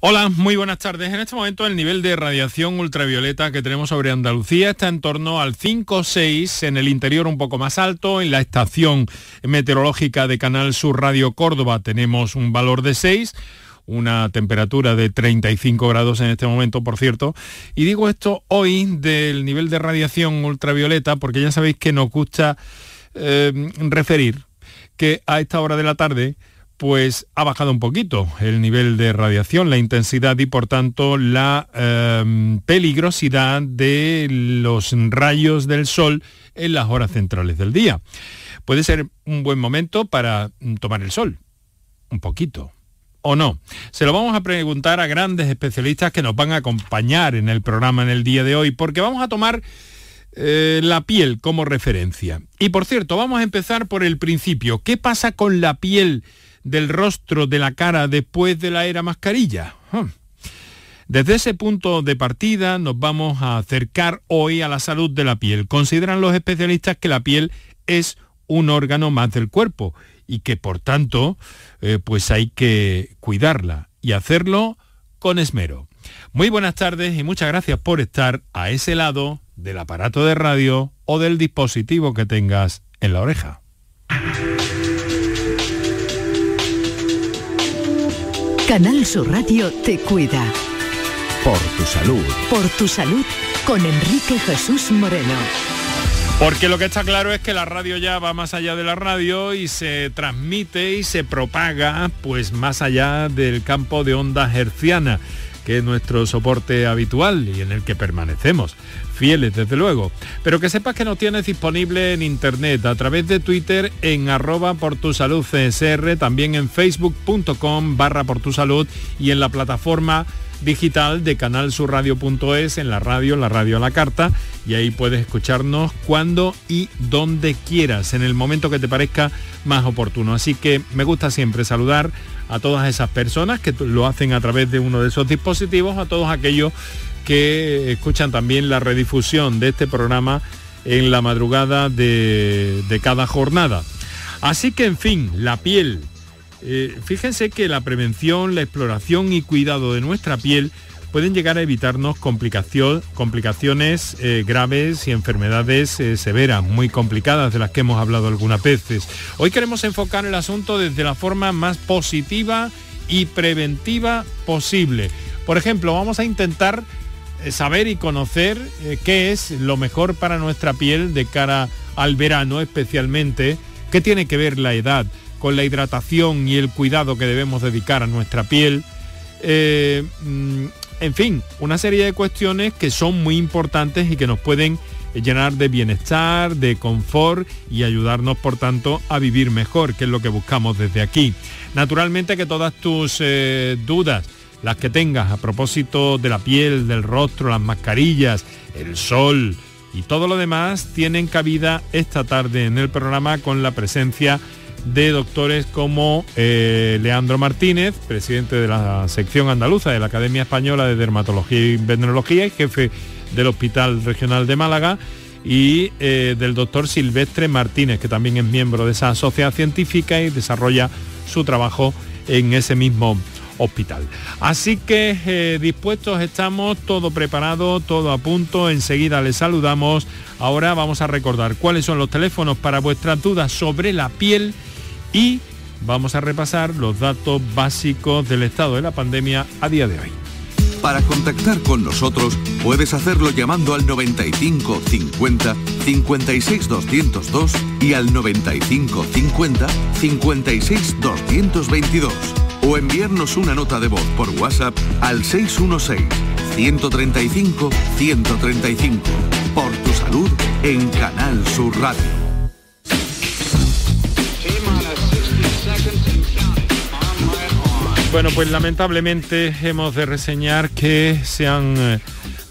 Hola, muy buenas tardes. En este momento el nivel de radiación ultravioleta que tenemos sobre Andalucía está en torno al 5-6, en el interior un poco más alto, en la estación meteorológica de Canal Sur Radio Córdoba tenemos un valor de 6 una temperatura de 35 grados en este momento, por cierto. Y digo esto hoy del nivel de radiación ultravioleta, porque ya sabéis que nos gusta eh, referir que a esta hora de la tarde pues ha bajado un poquito el nivel de radiación, la intensidad y por tanto la em, peligrosidad de los rayos del sol en las horas centrales del día. Puede ser un buen momento para tomar el sol, un poquito, o no. Se lo vamos a preguntar a grandes especialistas que nos van a acompañar en el programa en el día de hoy, porque vamos a tomar eh, la piel como referencia. Y por cierto, vamos a empezar por el principio. ¿Qué pasa con la piel? Del rostro de la cara después de la era mascarilla. Desde ese punto de partida nos vamos a acercar hoy a la salud de la piel. Consideran los especialistas que la piel es un órgano más del cuerpo y que por tanto eh, pues hay que cuidarla y hacerlo con esmero. Muy buenas tardes y muchas gracias por estar a ese lado del aparato de radio o del dispositivo que tengas en la oreja. Canal Sur Radio te cuida. Por tu salud. Por tu salud con Enrique Jesús Moreno. Porque lo que está claro es que la radio ya va más allá de la radio y se transmite y se propaga pues más allá del campo de onda herciana que es nuestro soporte habitual y en el que permanecemos fieles desde luego. Pero que sepas que nos tienes disponible en internet a través de Twitter en arroba por tu salud también en facebook.com barra por tu salud y en la plataforma digital de canalsurradio.es en la radio, la radio a la carta y ahí puedes escucharnos cuando y donde quieras, en el momento que te parezca más oportuno. Así que me gusta siempre saludar a todas esas personas que lo hacen a través de uno de esos dispositivos, a todos aquellos que escuchan también la redifusión de este programa en la madrugada de, cada jornada. Así que, en fin, la piel. Eh, fíjense que la prevención, la exploración y cuidado de nuestra piel pueden llegar a evitarnos complicaciones eh, graves y enfermedades eh, severas, muy complicadas, de las que hemos hablado algunas veces. Hoy queremos enfocar el asunto desde la forma más positiva y preventiva posible. Por ejemplo, vamos a intentar eh, saber y conocer qué es lo mejor para nuestra piel de cara al verano especialmente, qué tiene que ver la edad con la hidratación y el cuidado que debemos dedicar a nuestra piel. Eh, mm, en fin, una serie de cuestiones que son muy importantes y que nos pueden llenar de bienestar, de confort y ayudarnos por tanto a vivir mejor, que es lo que buscamos desde aquí. Naturalmente que todas tus dudas, las que tengas a propósito de la piel, del rostro, las mascarillas, el sol y todo lo demás, tienen cabida esta tarde en el programa con la presencia doctores como eh, Leandro Martínez, presidente de la sección andaluza de la Academia Española de Dermatología y Venenología y jefe del Hospital Regional de Málaga, y eh, del doctor Silvestre Martínez, que también es miembro de esa sociedad científica y desarrolla su trabajo en ese mismo hospital. Así que eh, dispuestos estamos, todo preparado, todo a punto, enseguida les saludamos. Ahora vamos a recordar cuáles son los teléfonos para vuestras dudas sobre la piel y vamos a repasar los datos básicos del estado de la pandemia a día de hoy. Para contactar con nosotros puedes hacerlo llamando al 95 50 56 202 y al 95 50 56 222 o enviarnos una nota de voz por WhatsApp al 616-135-135. Por tu salud en Canal Sur Radio. Bueno, pues lamentablemente hemos de reseñar que se han eh,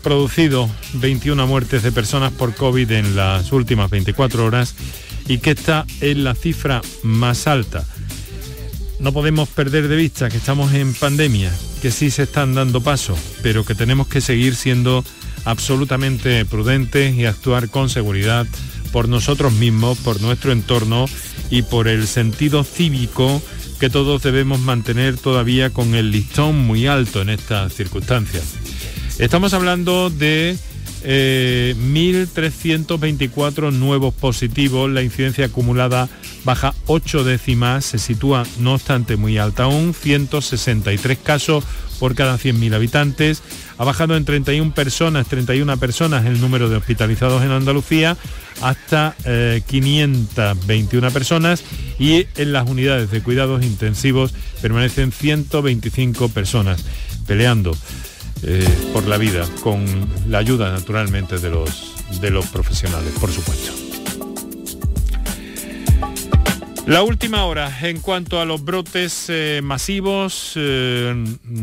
producido 21 muertes de personas por COVID en las últimas 24 horas y que esta es la cifra más alta no podemos perder de vista que estamos en pandemia, que sí se están dando pasos, pero que tenemos que seguir siendo absolutamente prudentes y actuar con seguridad por nosotros mismos, por nuestro entorno y por el sentido cívico que todos debemos mantener todavía con el listón muy alto en estas circunstancias. Estamos hablando de 1.324 eh, nuevos positivos, la incidencia acumulada baja 8 décimas, se sitúa no obstante muy alta aún, 163 casos por cada 100.000 habitantes. Ha bajado en 31 personas, 31 personas el número de hospitalizados en Andalucía hasta 521 eh, personas. Y en las unidades de cuidados intensivos permanecen 125 personas peleando eh, por la vida con la ayuda naturalmente de los, de los profesionales, por supuesto. La última hora en cuanto a los brotes eh, masivos eh,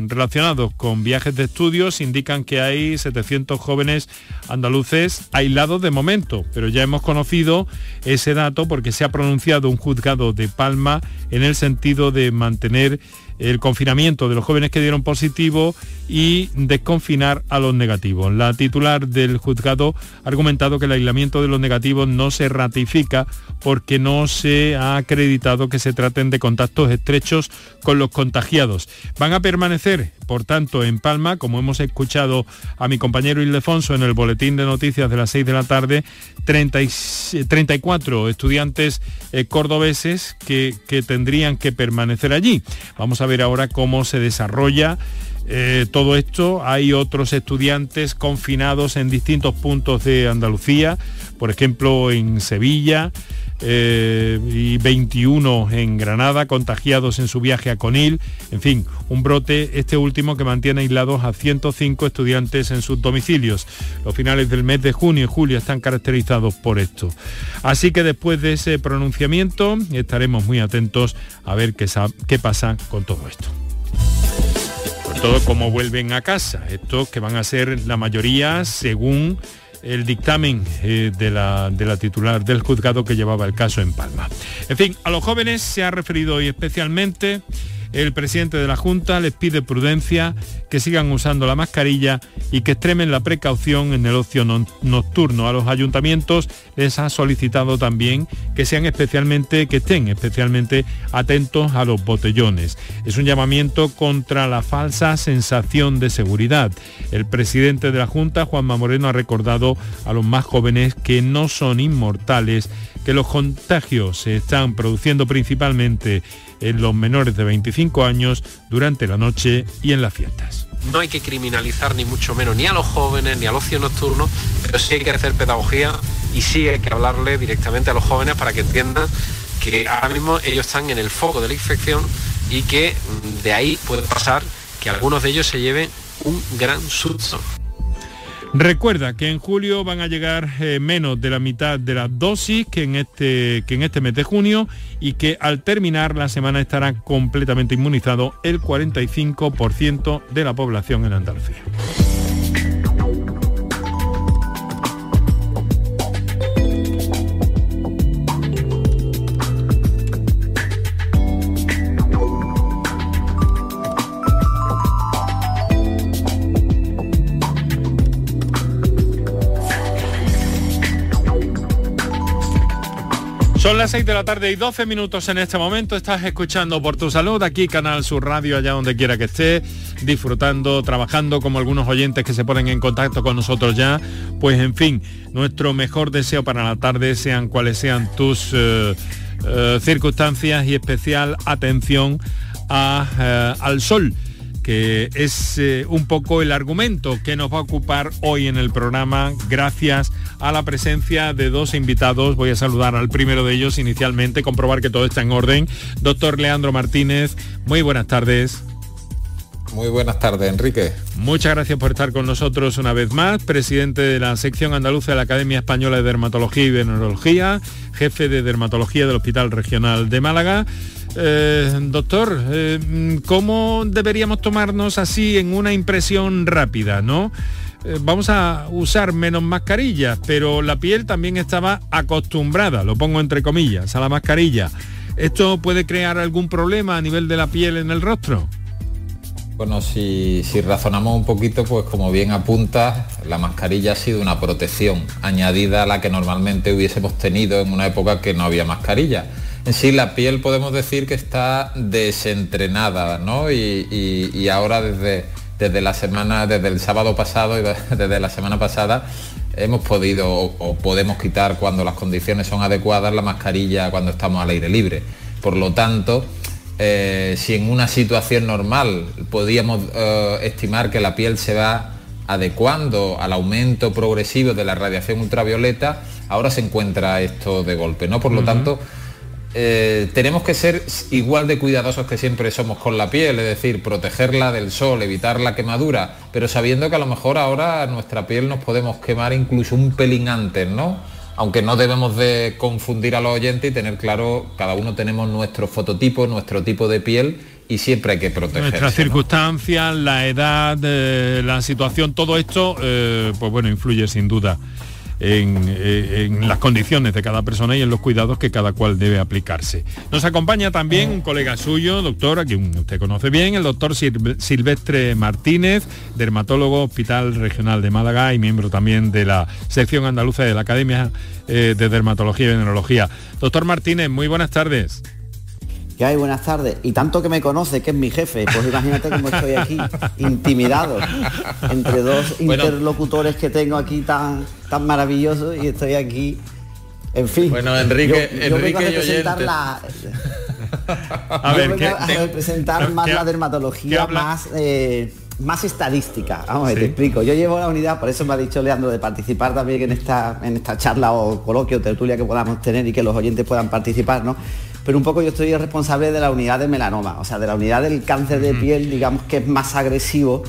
relacionados con viajes de estudios indican que hay 700 jóvenes andaluces aislados de momento, pero ya hemos conocido ese dato porque se ha pronunciado un juzgado de Palma en el sentido de mantener el confinamiento de los jóvenes que dieron positivo y desconfinar a los negativos. La titular del juzgado ha argumentado que el aislamiento de los negativos no se ratifica porque no se ha acreditado que se traten de contactos estrechos con los contagiados. Van a permanecer, por tanto, en Palma, como hemos escuchado a mi compañero Ildefonso en el boletín de noticias de las 6 de la tarde, 34 estudiantes eh, cordobeses que, que tendrían que permanecer allí. Vamos a ver ahora cómo se desarrolla eh, todo esto. Hay otros estudiantes confinados en distintos puntos de Andalucía, por ejemplo en Sevilla, eh, y 21 en Granada, contagiados en su viaje a Conil. En fin, un brote, este último que mantiene aislados a 105 estudiantes en sus domicilios. Los finales del mes de junio y julio están caracterizados por esto. Así que después de ese pronunciamiento estaremos muy atentos a ver qué, qué pasa con todo esto todo cómo vuelven a casa, estos que van a ser la mayoría según el dictamen eh, de, la, de la titular del juzgado que llevaba el caso en Palma. En fin, a los jóvenes se ha referido hoy especialmente el presidente de la Junta les pide prudencia, que sigan usando la mascarilla y que extremen la precaución en el ocio nocturno. A los ayuntamientos les ha solicitado también que sean especialmente, que estén especialmente atentos a los botellones. Es un llamamiento contra la falsa sensación de seguridad. El presidente de la Junta, Juanma Moreno, ha recordado a los más jóvenes que no son inmortales, que los contagios se están produciendo principalmente en los menores de 25 años durante la noche y en las fiestas. No hay que criminalizar ni mucho menos ni a los jóvenes ni al ocio nocturno, pero sí hay que hacer pedagogía y sí hay que hablarle directamente a los jóvenes para que entiendan que ahora mismo ellos están en el foco de la infección y que de ahí puede pasar que algunos de ellos se lleven un gran susto. Recuerda que en julio van a llegar eh, menos de la mitad de las dosis que en, este, que en este mes de junio y que al terminar la semana estará completamente inmunizado el 45% de la población en Andalucía. Son las 6 de la tarde y 12 minutos en este momento. Estás escuchando por tu salud aquí Canal Sur Radio, allá donde quiera que esté, disfrutando, trabajando como algunos oyentes que se ponen en contacto con nosotros ya. Pues en fin, nuestro mejor deseo para la tarde, sean cuales sean tus eh, eh, circunstancias y especial atención eh, al sol que es eh, un poco el argumento que nos va a ocupar hoy en el programa gracias a la presencia de dos invitados. Voy a saludar al primero de ellos inicialmente, comprobar que todo está en orden. Doctor Leandro Martínez, muy buenas tardes. Muy buenas tardes, Enrique. Muchas gracias por estar con nosotros una vez más, presidente de la sección andaluza de la Academia Española de Dermatología y Venerología, jefe de Dermatología del Hospital Regional de Málaga. Eh, doctor, eh, ¿cómo deberíamos tomarnos así en una impresión rápida, no? Eh, vamos a usar menos mascarillas, pero la piel también estaba acostumbrada, lo pongo entre comillas, a la mascarilla. ¿Esto puede crear algún problema a nivel de la piel en el rostro? Bueno, si, razonamos un poquito, pues como bien apunta, la mascarilla ha sido una protección añadida a la que normalmente hubiésemos tenido en una época que no había mascarilla sí, la piel podemos decir que está desentrenada, ¿no? Y, ahora desde, desde la semana, desde el sábado pasado y desde la semana pasada, hemos podido o, podemos quitar cuando las condiciones son adecuadas la mascarilla cuando estamos al aire libre. Por lo tanto, eh, si en una situación normal podíamos eh, estimar que la piel se va adecuando al aumento progresivo de la radiación ultravioleta, ahora se encuentra esto de golpe, ¿no? Por lo tanto, eh, tenemos que ser igual de cuidadosos que siempre somos con la piel, es decir, protegerla del sol, evitar la quemadura, pero sabiendo que a lo mejor ahora nuestra piel nos podemos quemar incluso un pelín antes, ¿no? Aunque no debemos de confundir a los oyentes y tener claro, cada uno tenemos nuestro fototipo, nuestro tipo de piel y siempre hay que proteger. Nuestras circunstancias, la edad, eh, la situación, todo esto, eh, pues bueno, influye sin duda eh, en, las condiciones de cada persona y en los cuidados que cada cual debe aplicarse. Nos acompaña también un colega suyo, doctor, a quien usted conoce bien, el doctor Silvestre Martínez, dermatólogo Hospital Regional de Málaga y miembro también de la sección andaluza de la Academia de Dermatología y Venerología. Doctor Martínez, muy buenas tardes. ¿Qué hay? Buenas tardes. Y tanto que me conoce, que es mi jefe, pues imagínate cómo estoy aquí, intimidado, entre dos interlocutores que tengo aquí tan, tan maravillosos y estoy aquí, en fin. Bueno, Enrique, Enrique a representar la... A ver, a representar más la dermatología, más... Eh, más estadística. Vamos, te explico. Yo llevo la unidad, por eso me ha dicho Leandro de participar también en esta, en esta charla o coloquio, tertulia que podamos tener y que los oyentes puedan participar, ¿no? Pero un poco yo estoy responsable de la unidad de melanoma, o sea, de la unidad del cáncer de piel, digamos que es más agresivo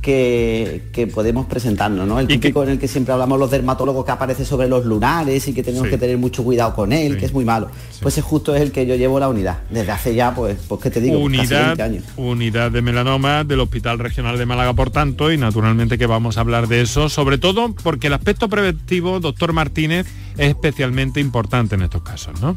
que, podemos presentarnos, ¿no? El típico en el que siempre hablamos los dermatólogos que aparece sobre los lunares y que tenemos que tener mucho cuidado con él, que es muy malo. Pues ese justo es el que yo llevo la unidad, desde hace ya, pues, pues ¿qué te digo? Unidad, años. unidad de melanoma del Hospital Regional de Málaga, por tanto, y naturalmente que vamos a hablar de eso, sobre todo porque el aspecto preventivo, doctor Martínez, es especialmente importante en estos casos, ¿no?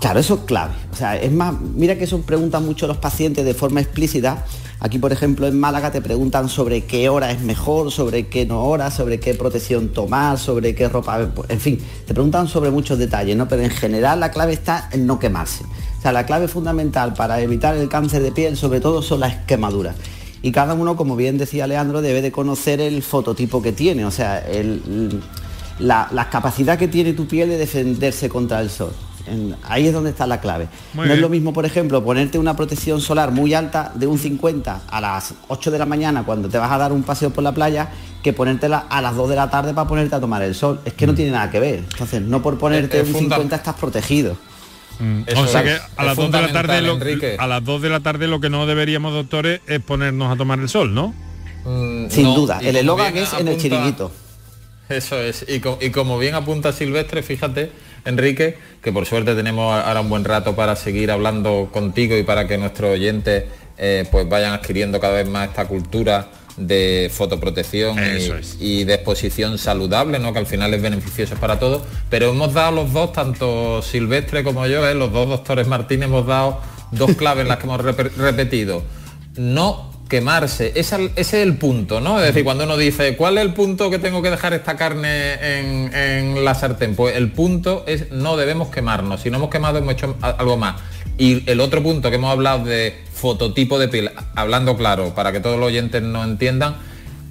Claro, eso es clave. O sea, es más, mira que eso preguntan mucho los pacientes de forma explícita. Aquí, por ejemplo, en Málaga te preguntan sobre qué hora es mejor, sobre qué no hora, sobre qué protección tomar, sobre qué ropa, en fin, te preguntan sobre muchos detalles, ¿no? Pero en general la clave está en no quemarse. O sea, la clave fundamental para evitar el cáncer de piel, sobre todo, son las quemaduras. Y cada uno, como bien decía Leandro, debe de conocer el fototipo que tiene, o sea, la, la capacidad que tiene tu piel de defenderse contra el sol ahí es donde está la clave. no es lo mismo, por ejemplo, ponerte una protección solar muy alta de un 50 a las 8 de la mañana cuando te vas a dar un paseo por la playa que ponértela a las 2 de la tarde para ponerte a tomar el sol. Es que no mm. tiene nada que ver. Entonces, no por ponerte un 50 estás protegido. Mm. o sea que a las 2 de la tarde lo, a las 2 de la tarde lo que no deberíamos, doctores, es ponernos a tomar el sol, ¿no? Mm, Sin duda. El eslogan es en el chiringuito. Eso es. y como bien apunta Silvestre, fíjate, Enrique, que por suerte tenemos ahora un buen rato para seguir hablando contigo y para que nuestros oyentes eh, pues vayan adquiriendo cada vez más esta cultura de fotoprotección y, de exposición saludable, ¿no? que al final es beneficioso para todos. Pero hemos dado los dos, tanto Silvestre como yo, ¿eh? los dos doctores Martínez, hemos dado dos claves en las que hemos repetido. No quemarse. Ese, es el punto, ¿no? Es decir, cuando uno dice, ¿cuál es el punto que tengo que dejar esta carne en, la sartén? Pues el punto es no debemos quemarnos. Si no hemos quemado hemos hecho algo más. Y el otro punto que hemos hablado de fototipo de piel, hablando claro, para que todos los oyentes no entiendan,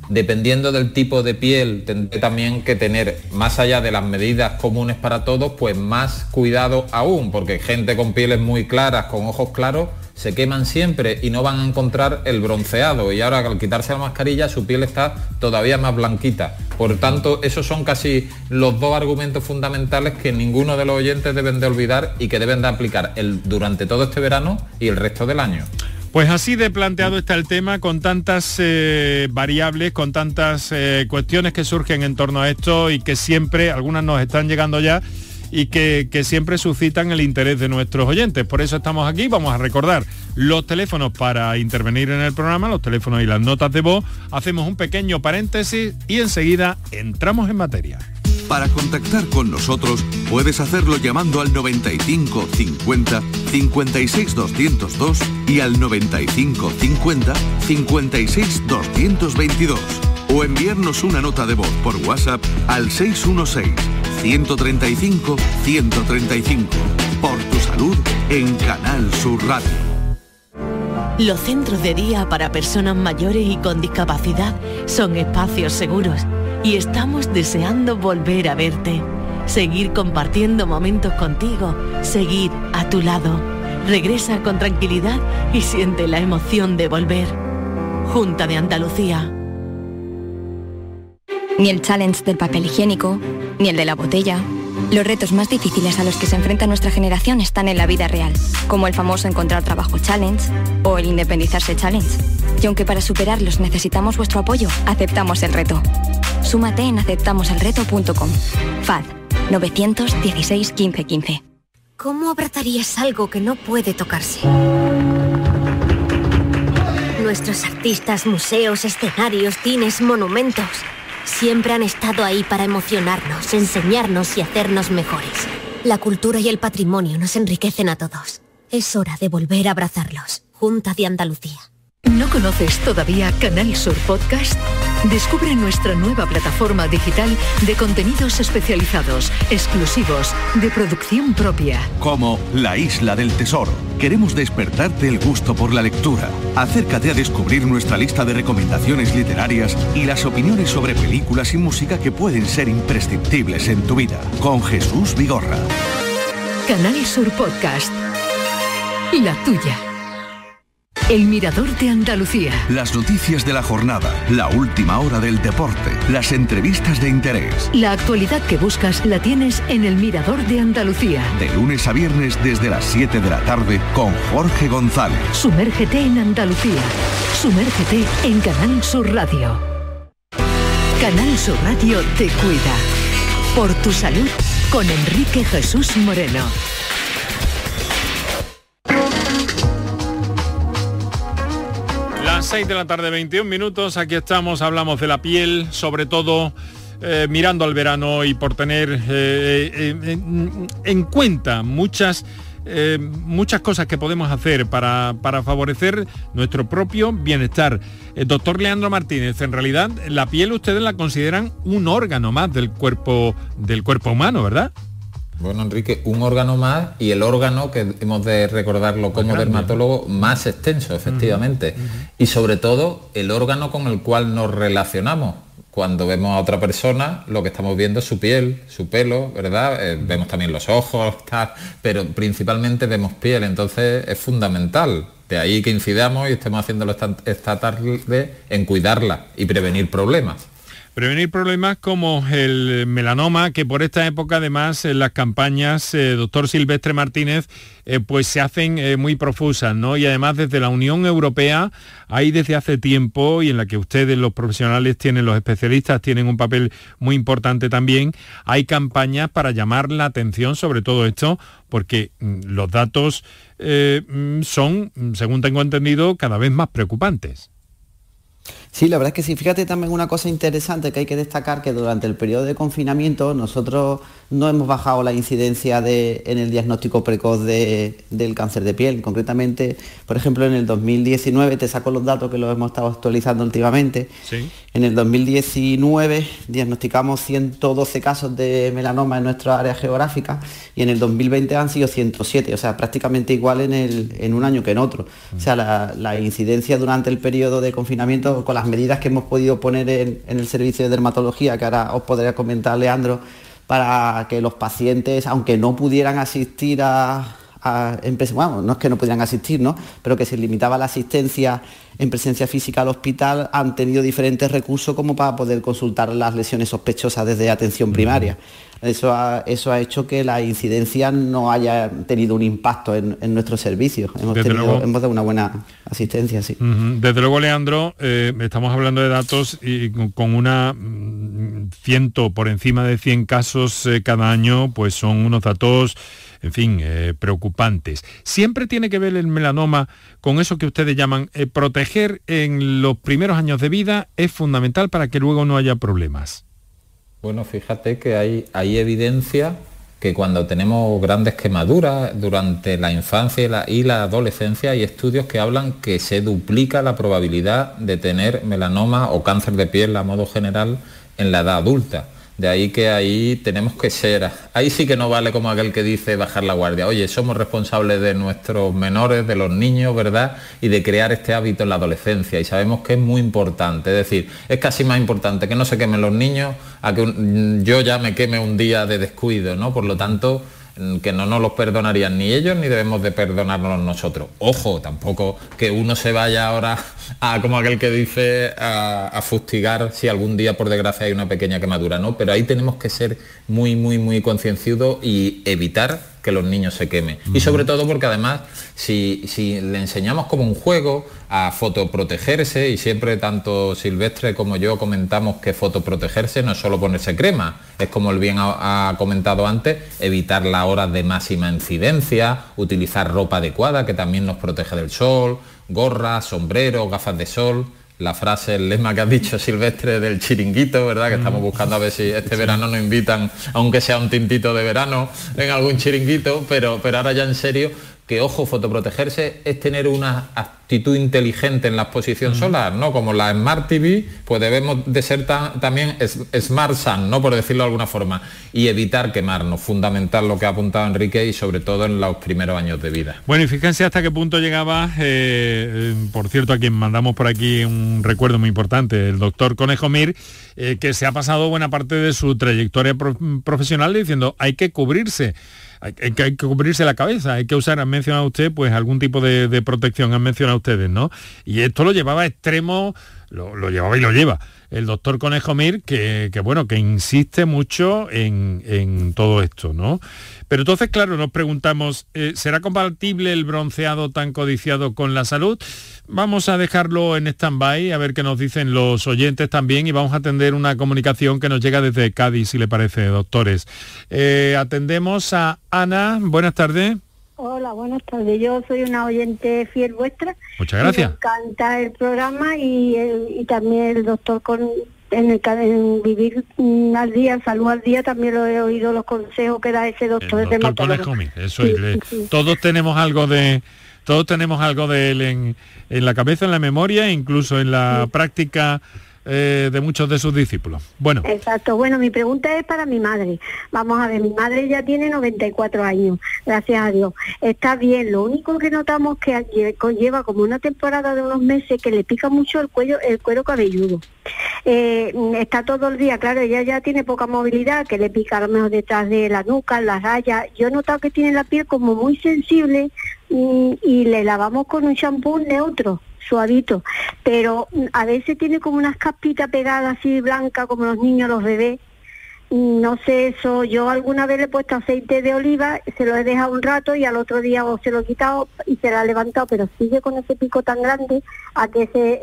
dependiendo del tipo de piel, tendré también que tener, más allá de las medidas comunes para todos, pues más cuidado aún, porque gente con pieles muy claras, con ojos claros, se queman siempre y no van a encontrar el bronceado y ahora al quitarse la mascarilla su piel está todavía más blanquita. Por tanto, esos son casi los dos argumentos fundamentales que ninguno de los oyentes deben de olvidar y que deben de aplicar durante todo este verano y el resto del año. Pues así de planteado está el tema, con tantas eh, variables, con tantas eh, cuestiones que surgen en torno a esto y que siempre, algunas nos están llegando ya, y que, siempre suscitan el interés de nuestros oyentes. Por eso estamos aquí, vamos a recordar los teléfonos para intervenir en el programa, los teléfonos y las notas de voz. Hacemos un pequeño paréntesis y enseguida entramos en materia. Para contactar con nosotros puedes hacerlo llamando al 95 50 56 202 y al 95 50 56 222 o enviarnos una nota de voz por WhatsApp al 616 135 135 por tu salud en Canal Sur Radio. Los centros de día para personas mayores y con discapacidad son espacios seguros y estamos deseando volver a verte, seguir compartiendo momentos contigo, seguir a tu lado. Regresa con tranquilidad y siente la emoción de volver. Junta de Andalucía. Ni el challenge del papel higiénico, ni el de la botella. Los retos más difíciles a los que se enfrenta nuestra generación están en la vida real, como el famoso encontrar trabajo challenge o el independizarse challenge. Y aunque para superarlos necesitamos vuestro apoyo, aceptamos el reto. Súmate en aceptamoselreto.com. FAD 916 1515. ¿Cómo abrazarías algo que no puede tocarse? Nuestros artistas, museos, escenarios, cines, monumentos siempre han estado ahí para emocionarnos, enseñarnos y hacernos mejores. La cultura y el patrimonio nos enriquecen a todos. Es hora de volver a abrazarlos. Junta de Andalucía. ¿No conoces todavía Canal Sur Podcast? Descubre nuestra nueva plataforma digital de contenidos especializados, exclusivos, de producción propia. Como La Isla del Tesoro. Queremos despertarte el gusto por la lectura. Acércate a descubrir nuestra lista de recomendaciones literarias y las opiniones sobre películas y música que pueden ser imprescindibles en tu vida. Con Jesús Vigorra. Canal Sur Podcast. La tuya. El Mirador de Andalucía. Las noticias de la jornada, la última hora del deporte, las entrevistas de interés. La actualidad que buscas la tienes en El Mirador de Andalucía. De lunes a viernes desde las 7 de la tarde con Jorge González. Sumérgete en Andalucía. Sumérgete en Canal Sur Radio. Canal Sur Radio te cuida. Por tu salud con Enrique Jesús Moreno. 6 de la tarde, 21 minutos, aquí estamos, hablamos de la piel, sobre todo eh, mirando al verano y por tener eh, eh, en, en cuenta muchas, muchas cosas que podemos hacer para, para favorecer nuestro propio bienestar. Doctor Leandro Martínez, en realidad la piel ustedes la consideran un órgano más del cuerpo, del cuerpo humano, ¿verdad? Bueno, Enrique, un órgano más y el órgano que hemos de recordarlo como grande, dermatólogo más extenso, efectivamente. Y sobre todo el órgano con el cual nos relacionamos. Cuando vemos a otra persona, lo que estamos viendo es su piel, su pelo, ¿verdad? Eh, vemos también los ojos, tal, pero principalmente vemos piel, entonces es fundamental. De ahí que incidamos y estemos haciéndolo esta, esta tarde en cuidarla y prevenir problemas. Prevenir problemas como el melanoma, que por esta época además en las campañas, eh, doctor Silvestre Martínez, eh, pues se hacen eh, muy profusas, ¿no? Y además desde la Unión Europea hay desde hace tiempo y en la que ustedes, los profesionales, tienen, los especialistas, tienen un papel muy importante también, hay campañas para llamar la atención sobre todo esto, porque mm, los datos mm, son, mm, según tengo entendido, cada vez más preocupantes. Sí, la verdad es que sí. Fíjate también una cosa interesante que hay que destacar, que durante el periodo de confinamiento nosotros no hemos bajado la incidencia de, en el diagnóstico precoz de- del cáncer de piel. Concretamente, por ejemplo, en el 2019, te saco los datos que los hemos estado actualizando últimamente, Sí. en el 2019 diagnosticamos 112 casos de melanoma en nuestra área geográfica y en el 2020 han sido 107, o sea, prácticamente igual en, el- en un año que en otro. O sea, la, la incidencia durante el periodo de confinamiento, con las medidas que hemos podido poner en, el servicio de dermatología, que ahora os podría comentar Leandro, para que los pacientes, aunque no pudieran asistir a, a- bueno, no es que no pudieran asistir, ¿no? Pero que se limitaba la asistencia en presencia física al hospital, han tenido diferentes recursos como para poder consultar las lesiones sospechosas desde atención primaria. Eso ha, eso ha hecho que la incidencia no haya tenido un impacto en, en nuestros servicios. Hemos, Desde tenido, luego. hemos dado una buena asistencia, sí. Desde luego, Leandro, eh, estamos hablando de datos y con- con una mm, ciento, por encima de 100 casos eh, cada año, pues son unos datos, en fin, eh, preocupantes. Siempre tiene que ver el melanoma con eso que ustedes llaman eh, proteger en los primeros años de vida es fundamental para que luego no haya problemas. Bueno, fíjate que hay, hay evidencia que cuando tenemos grandes quemaduras durante la infancia y la, y la adolescencia hay estudios que hablan que se duplica la probabilidad de tener melanoma o cáncer de piel a modo general en la edad adulta. De ahí que ahí tenemos que ser, ahí sí que no vale como aquel que dice bajar la guardia. Oye, somos responsables de nuestros menores, de los niños, ¿verdad? Y de crear este hábito en la adolescencia. Y sabemos que es muy importante. Es decir, es casi más importante que no se quemen los niños a que yo ya me queme un día de descuido, ¿no? Por lo tanto, que no nos los perdonarían ni ellos ni debemos de perdonarnos nosotros. Ojo, tampoco que uno se vaya ahora a, como aquel que dice, a, fustigar si algún día por desgracia hay una pequeña quemadura, ¿no? Pero ahí tenemos que ser muy, muy, muy concienciudos y evitar que los niños se quemen. Y sobre todo porque además, si, si le enseñamos como un juego a fotoprotegerse, y siempre tanto Silvestre como yo comentamos que fotoprotegerse no es solo ponerse crema, es como el bien ha, comentado antes, evitar las horas de máxima incidencia, utilizar ropa adecuada que también nos protege del sol, gorras, sombreros, gafas de sol la frase, el lema que ha dicho Silvestre del chiringuito, ¿verdad? Que estamos buscando a ver si este verano nos invitan, aunque sea un tintito de verano, en algún chiringuito, pero, pero ahora ya en serio, que ojo, fotoprotegerse es tener una actitud inteligente en la exposición solar, ¿no? Como la Smart TV, pues debemos de ser también Smart Sun, ¿no? Por decirlo de alguna forma, y evitar quemarnos, fundamental lo que ha apuntado Enrique y sobre todo en los primeros años de vida. Bueno, y fíjense hasta qué punto llegaba, eh, eh, por cierto, a quien mandamos por aquí un recuerdo muy importante, el doctor Conejo Mir, eh, que se ha pasado buena parte de su trayectoria profesional diciendo hay que cubrirse hay, que, cubrirse la cabeza, hay que usar, han mencionado usted, pues algún tipo de, protección, han mencionado ustedes, ¿no? Y esto lo llevaba a extremo, lo, llevaba y lo lleva el doctor Conejo Mir, que, bueno, que insiste mucho en, en, todo esto, ¿no? Pero entonces, claro, nos preguntamos, eh, ¿será compatible el bronceado tan codiciado con la salud? Vamos a dejarlo en stand-by, a ver qué nos dicen los oyentes también y vamos a atender una comunicación que nos llega desde Cádiz, si le parece, doctores. Eh, atendemos a Ana. Buenas tardes. Hola, buenas tardes. Yo soy una oyente fiel vuestra. Muchas gracias. Me encanta el programa y, también el doctor con en, el, en vivir al día, salud al día, también lo he oído los consejos que da ese doctor, de Eso Todos tenemos algo de todos tenemos algo de él en, en la cabeza, en la memoria, incluso en la práctica eh, de muchos de sus discípulos. Bueno. Exacto. Bueno, mi pregunta es para mi madre. Vamos a ver, mi madre ya tiene 94 años, gracias a Dios. Está bien, lo único que notamos que conlleva como una temporada de unos meses que le pica mucho el cuello, el cuero cabelludo. Eh, está todo el día, claro, ella ya tiene poca movilidad, que le pica lo mejor detrás de la nuca, las rayas. Yo he notado que tiene la piel como muy sensible mm, y le lavamos con un champú neutro suavito, pero a veces tiene como unas capitas pegadas así blancas como los niños, los bebés. No sé eso, yo alguna vez le he puesto aceite de oliva, se lo he dejado un rato y al otro día o se lo he quitado y se lo ha levantado, pero sigue con ese pico tan grande a que se,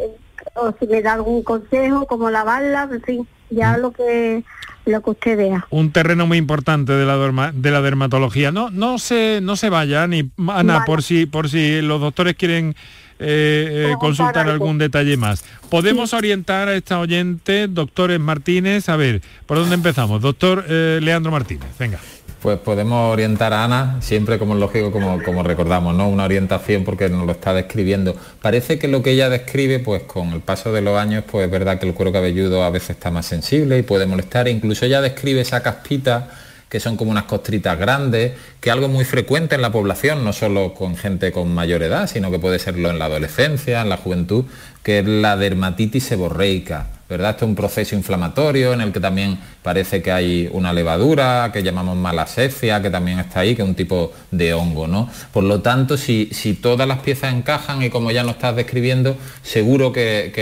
o si me da algún consejo, como lavarla, en fin, ya mm. lo que lo que usted vea. Un terreno muy importante de la, de la dermatología. No, no se, no se vaya, ni Ana, por si, por si los doctores quieren eh, eh, consultar algún detalle más. ¿Podemos orientar a esta oyente, doctores Martínez? A ver, ¿por dónde empezamos? Doctor eh, Leandro Martínez, venga. Pues podemos orientar a Ana, siempre como es lógico, como, como recordamos, ¿no? Una orientación porque nos lo está describiendo. Parece que lo que ella describe, pues con el paso de los años, pues es verdad que el cuero cabelludo a veces está más sensible y puede molestar. incluso ella describe esa caspita que son como unas costritas grandes, que algo muy frecuente en la población, no solo con gente con mayor edad, sino que puede serlo en la adolescencia, en la juventud, que es la dermatitis seborreica. ¿verdad? Esto es un proceso inflamatorio en el que también parece que hay una levadura que llamamos malacesia, que también está ahí, que es un tipo de hongo, ¿no? Por lo tanto, si, si todas las piezas encajan y como ya nos estás describiendo, seguro que,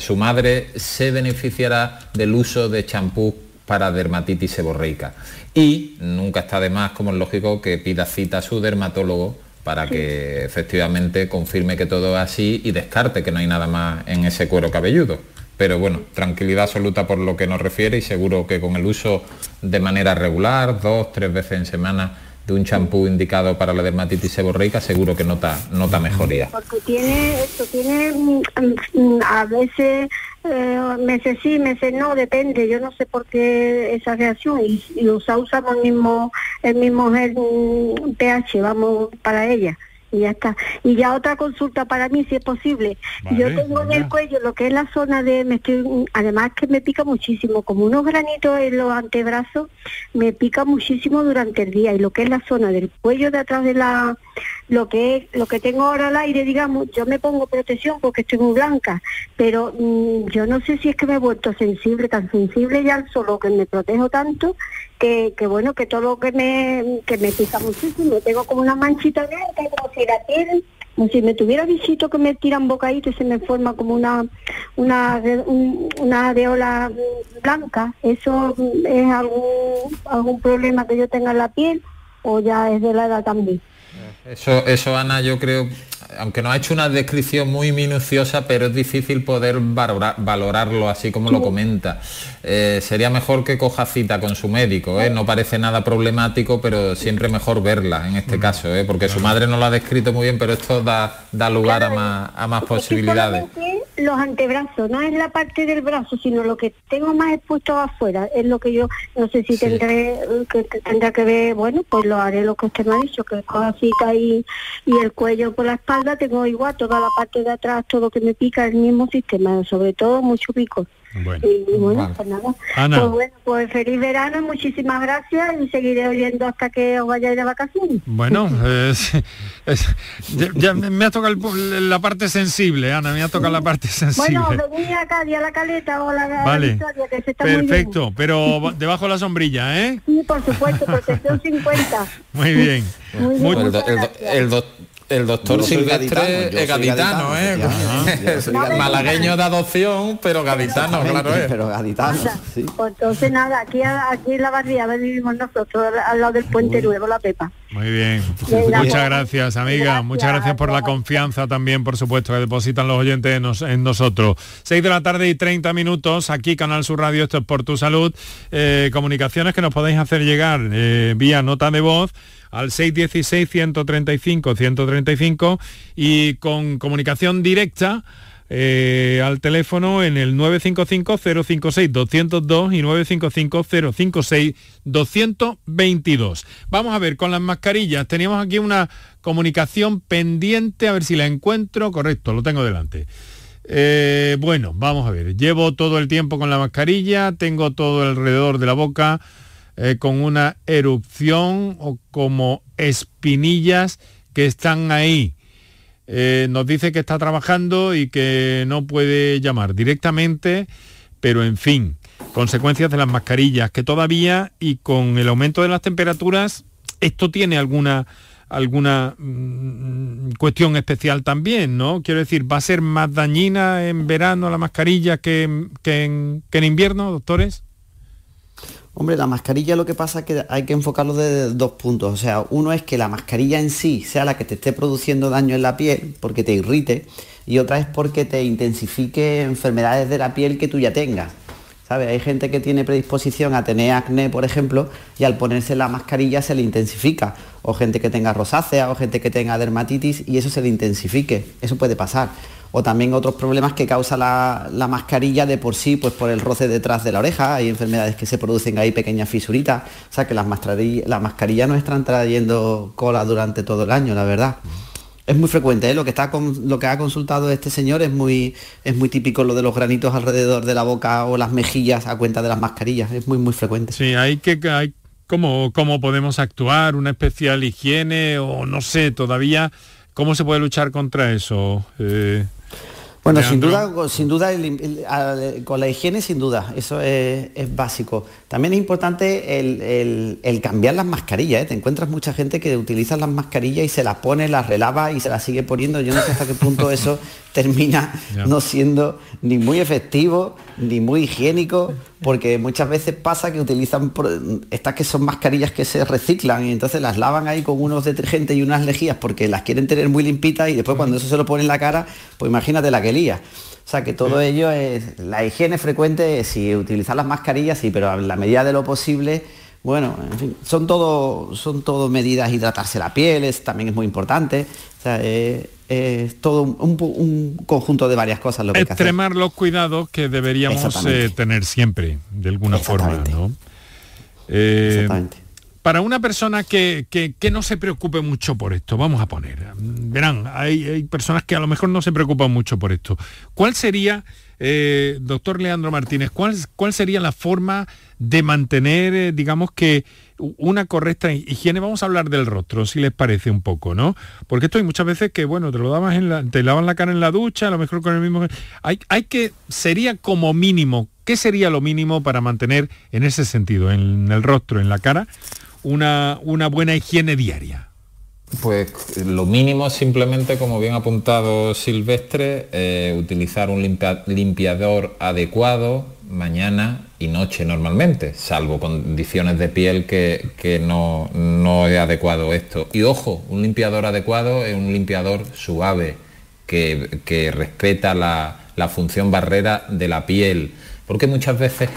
su madre se beneficiará del uso de champú para dermatitis seborreica. Y nunca está de más, como es lógico, que pida cita a su dermatólogo para que efectivamente confirme que todo es así y descarte que no hay nada más en ese cuero cabelludo. Pero bueno, tranquilidad absoluta por lo que nos refiere y seguro que con el uso de manera regular, dos, tres veces en semana, de un champú indicado para la dermatitis seborreica, seguro que nota, nota mejoría. Porque tiene, esto tiene mm, mm, a veces eh, meses sí, meses no, depende, yo no sé por qué esa reacción y, y usa, usamos el mismo, el mismo pH, vamos, para ella. Y ya está. Y ya otra consulta para mí, si es posible. Yo tengo en el cuello lo que es la zona de, me estoy, además que me pica muchísimo, como unos granitos en los antebrazos, me pica muchísimo durante el día y lo que es la zona del cuello de atrás de la, lo que es, lo que tengo ahora al aire, digamos, yo me pongo protección porque estoy muy blanca, pero mm, yo no sé si es que me he vuelto sensible, tan sensible ya al solo que me protejo tanto que, que bueno, que todo lo que me, que me pica muchísimo. Tengo como una manchita blanca, como si la piel, como si me tuviera visito que me tiran bocadito y se me forma como una, una, una areola blanca. ¿Eso es algún, algún problema que yo tenga en la piel o ya es de la edad también? Eso, eso Ana, yo creo, aunque no ha hecho una descripción muy minuciosa, pero es difícil poder valorarlo así como lo comenta. Eh, sería mejor que coja cita con su médico, ¿eh? no parece nada problemático, pero siempre mejor verla en este caso, ¿eh? porque su madre no lo ha descrito muy bien, pero esto da, da lugar a más, a más posibilidades los antebrazos, no es la parte del brazo, sino lo que tengo más expuesto afuera, es lo que yo no sé si tendré que tendrá que ver, bueno, pues lo haré lo que usted me ha dicho, que así y, y el cuello por la espalda, tengo igual toda la parte de atrás, todo que me pica el mismo sistema, sobre todo mucho pico. Bueno, y, bueno, pues nada. Pues bueno, pues feliz verano, muchísimas gracias y seguiré oyendo hasta que os vayáis de vacaciones. Bueno, ya, me ha tocado la parte sensible, Ana, me ha tocado la parte sensible. Bueno, venid acá a la caleta o la, vale. que se está Perfecto, pero debajo de la sombrilla, ¿eh? Sí, por supuesto, protección 50. Muy bien. Muy bien. el, el, el, el doctor Silvestre es gaditano, ¿eh? Malagueño de adopción, pero gaditano, claro es. Pero gaditano, sí. Pues entonces nada, aquí, aquí en la barriada vivimos nosotros, al lado del Puente Nuevo, La Pepa. Muy bien. Muchas gracias, amiga. Muchas gracias por la confianza también, por supuesto, que depositan los oyentes en, nosotros. 6 de la tarde y 30 minutos, aquí Canal Sur Radio, esto es por tu salud. Eh, comunicaciones que nos podéis hacer llegar eh, vía nota de voz al 616-135-135 y con comunicación directa eh, al teléfono en el 955-056-202 y 955-056-222. Vamos a ver, con las mascarillas, teníamos aquí una comunicación pendiente, a ver si la encuentro, correcto, lo tengo delante. Eh, bueno, vamos a ver, llevo todo el tiempo con la mascarilla, tengo todo alrededor de la boca, eh, con una erupción o como espinillas que están ahí. Eh, nos dice que está trabajando y que no puede llamar directamente, pero en fin, consecuencias de las mascarillas, que todavía y con el aumento de las temperaturas, esto tiene alguna alguna mm, cuestión especial también, ¿no? Quiero decir, ¿va a ser más dañina en verano la mascarilla que, que en invierno, doctores? Hombre, la mascarilla lo que pasa es que hay que enfocarlo de dos puntos. O sea, uno es que la mascarilla en sí sea la que te esté produciendo daño en la piel, porque te irrite, y otra es porque te intensifique enfermedades de la piel que tú ya tengas. ¿Sabes? Hay gente que tiene predisposición a tener acné, por ejemplo, y al ponerse la mascarilla se le intensifica. O gente que tenga rosácea, o gente que tenga dermatitis, y eso se le intensifique. Eso puede pasar o también otros problemas que causa la, mascarilla de por sí, pues por el roce detrás de la oreja, hay enfermedades que se producen ahí, pequeñas fisuritas, o sea que las mascarillas, las mascarillas no están trayendo cola durante todo el año, la verdad. Es muy frecuente, ¿eh? lo, que está con, lo que ha consultado este señor es muy, es muy típico lo de los granitos alrededor de la boca o las mejillas a cuenta de las mascarillas, es muy muy frecuente. Sí, hay que, hay, ¿cómo, cómo podemos actuar? ¿Una especial higiene o no sé, todavía cómo se puede luchar contra eso? Eh, bueno, sin duda, sin duda con la higiene, sin duda, eso es, básico. También es importante el, cambiar las mascarillas. ¿eh? Te encuentras mucha gente que utiliza las mascarillas y se las pone, las relava y se las sigue poniendo. Yo no sé hasta qué punto eso termina no siendo ni muy efectivo ni muy higiénico, porque muchas veces pasa que utilizan estas que son mascarillas que se reciclan y entonces las lavan ahí con unos detergentes y unas lejías porque las quieren tener muy limpitas y después cuando eso se lo pone en la cara, pues imagínate la que lía. O sea que todo ello es la higiene frecuente, si utilizar las mascarillas, sí, pero a la medida de lo posible bueno, en fin, son todo, son todo medidas, hidratarse la piel es, también es muy importante. O sea, es todo un, conjunto de varias cosas lo que Extremar los cuidados que deberíamos eh, tener siempre, de alguna forma, ¿no? Eh, Exactamente. Para una persona que, no se preocupe mucho por esto, vamos a poner, verán, hay, personas que a lo mejor no se preocupan mucho por esto. ¿Cuál sería, eh, doctor Leandro Martínez, cuál, cuál sería la forma de mantener, eh, digamos que, una correcta higiene? Vamos a hablar del rostro, si les parece un poco, ¿no? Porque esto hay muchas veces que, bueno, te lo dabas en la, te lavan la cara en la ducha, a lo mejor con el mismo... Hay, hay que, sería como mínimo, ¿qué sería lo mínimo para mantener en ese sentido, en el rostro, en la cara, una, buena higiene diaria? Pues lo mínimo simplemente, como bien apuntado Silvestre, eh, utilizar un limpiador adecuado mañana y noche normalmente, salvo condiciones de piel que, no, no, es adecuado esto. Y ojo, un limpiador adecuado es un limpiador suave, que, que respeta la, la función barrera de la piel, porque muchas veces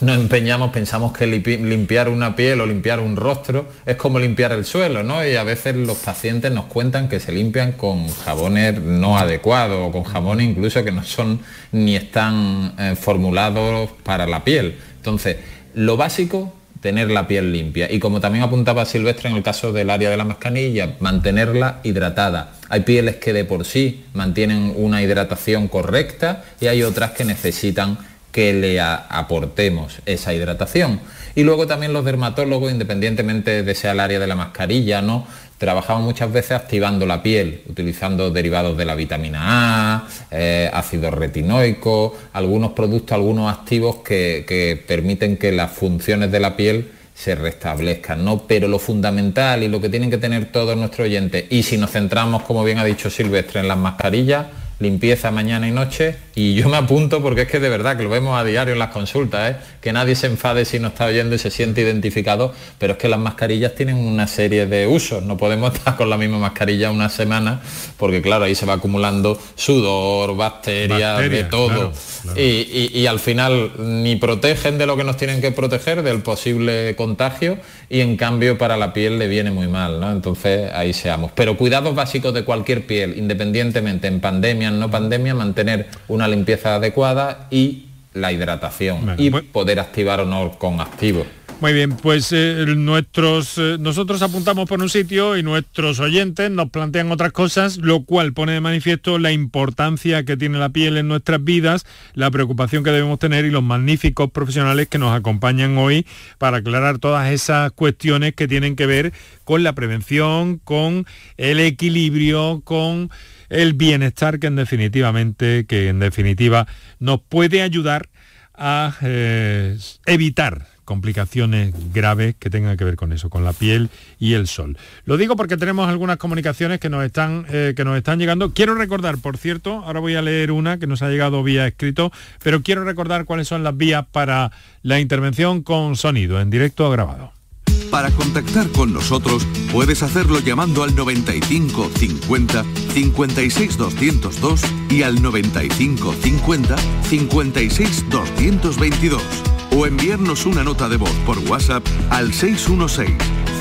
nos empeñamos, pensamos que limpiar una piel o limpiar un rostro es como limpiar el suelo, ¿no? Y a veces los pacientes nos cuentan que se limpian con jabones no adecuados o con jabones incluso que no son ni están eh, formulados para la piel. Entonces, lo básico tener la piel limpia y como también apuntaba Silvestre en el caso del área de la mascanilla, mantenerla hidratada. Hay pieles que de por sí mantienen una hidratación correcta y hay otras que necesitan que le aportemos esa hidratación. Y luego también los dermatólogos, independientemente de sea el área de la mascarilla, ¿no? Trabajamos muchas veces activando la piel, utilizando derivados de la vitamina A, eh, ácido retinoico, algunos productos, algunos activos que, que permiten que las funciones de la piel se restablezcan, ¿no? Pero lo fundamental y lo que tienen que tener todos nuestros oyentes, y si nos centramos, como bien ha dicho Silvestre, en las mascarillas, limpieza mañana y noche y yo me apunto porque es que de verdad que lo vemos a diario en las consultas, ¿eh? que nadie se enfade si no está oyendo y se siente identificado, pero es que las mascarillas tienen una serie de usos, no podemos estar con la misma mascarilla una semana porque claro, ahí se va acumulando sudor, bacterias, de todo Y, al final ni protegen de lo que nos tienen que proteger, del posible contagio y en cambio para la piel le viene muy mal, ¿no? Entonces ahí seamos. Pero cuidados básicos de cualquier piel, independientemente en pandemia, no pandemia, mantener una limpieza adecuada y la hidratación y poder activar o no con activo. Muy bien, pues eh, nuestros, eh, nosotros apuntamos por un sitio y nuestros oyentes nos plantean otras cosas, lo cual pone de manifiesto la importancia que tiene la piel en nuestras vidas, la preocupación que debemos tener y los magníficos profesionales que nos acompañan hoy para aclarar todas esas cuestiones que tienen que ver con la prevención, con el equilibrio, con el bienestar que en definitivamente, que en definitiva nos puede ayudar a eh, evitar complicaciones graves que tengan que ver con eso, con la piel y el sol. Lo digo porque tenemos algunas comunicaciones que nos están, eh, que nos están llegando. Quiero recordar, por cierto, ahora voy a leer una que nos ha llegado vía escrito, pero quiero recordar cuáles son las vías para la intervención con sonido, en directo o grabado. Para contactar con nosotros puedes hacerlo llamando al 95 50 56 202 y al 95 50 56 222 o enviarnos una nota de voz por WhatsApp al 616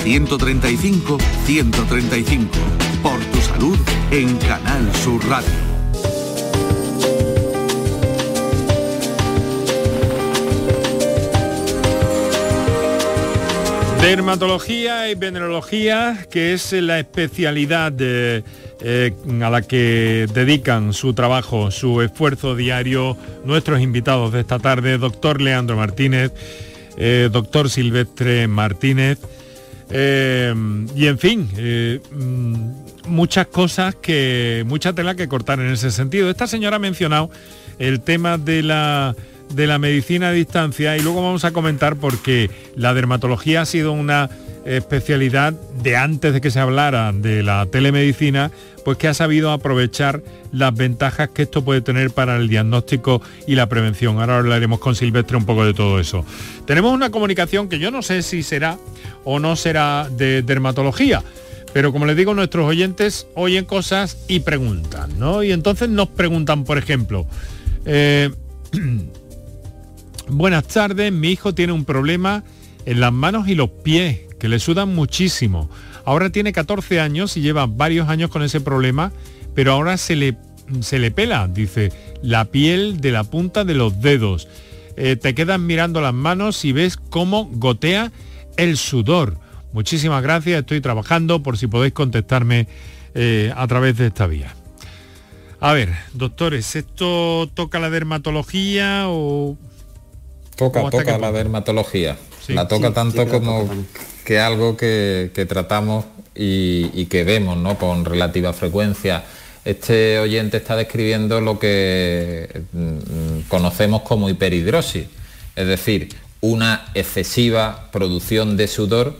135 135 por tu salud en Canal Sur Radio. Dermatología y venerología, que es la especialidad eh, a la que dedican su trabajo, su esfuerzo diario nuestros invitados de esta tarde, doctor Leandro Martínez, eh, doctor Silvestre Martínez, eh, y en fin, mm, muchas cosas que, mucha tela que cortar en ese sentido. Esta señora ha mencionado el tema de la de la medicina a distancia y luego vamos a comentar porque la dermatología ha sido una especialidad de antes de que se hablara de la telemedicina, pues que ha sabido aprovechar las ventajas que esto puede tener para el diagnóstico y la prevención. Ahora hablaremos con Silvestre un poco de todo eso. Tenemos una comunicación que yo no sé si será o no será de dermatología, pero como les digo, nuestros oyentes oyen cosas y preguntan, ¿no? Y entonces nos preguntan, por ejemplo, eh, Buenas tardes, mi hijo tiene un problema en las manos y los pies, que le sudan muchísimo. Ahora tiene 14 años y lleva varios años con ese problema, pero ahora se le, se le pela, dice, la piel de la punta de los dedos. Eh, te quedas mirando las manos y ves cómo gotea el sudor. Muchísimas gracias, estoy trabajando por si podéis contestarme eh, a través de esta vía. A ver, doctores, ¿esto toca la dermatología o...? Toca, toca la dermatología. La toca tanto como que algo que, tratamos y, que vemos ¿no? con relativa frecuencia. Este oyente está describiendo lo que mm, conocemos como hiperhidrosis, es decir, una excesiva producción de sudor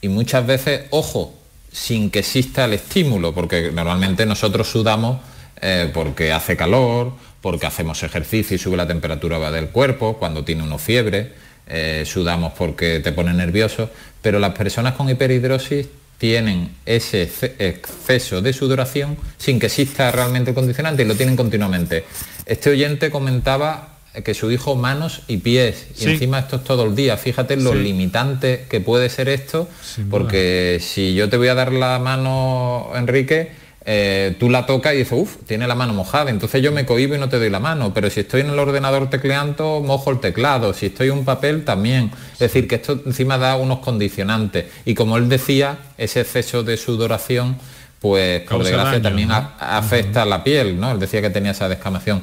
y muchas veces, ojo, sin que exista el estímulo, porque normalmente nosotros sudamos eh, porque hace calor, porque hacemos ejercicio y sube la temperatura del cuerpo, cuando tiene uno fiebre, eh, sudamos porque te pone nervioso, pero las personas con hiperhidrosis tienen ese exceso de sudoración sin que exista realmente el condicionante y lo tienen continuamente. Este oyente comentaba que su hijo manos y pies y encima esto es todo el día. Fíjate lo limitante que puede ser esto porque si yo te voy a dar la mano Enrique eh, tú la tocas y dices, uff, tiene la mano mojada, entonces yo me cohibo y no te doy la mano, pero si estoy en el ordenador tecleando, mojo el teclado, si estoy en un papel también. Es decir, que esto encima da unos condicionantes. Y como él decía, ese exceso de sudoración, pues por desgracia también afecta a la piel, ¿no? Él decía que tenía esa descamación.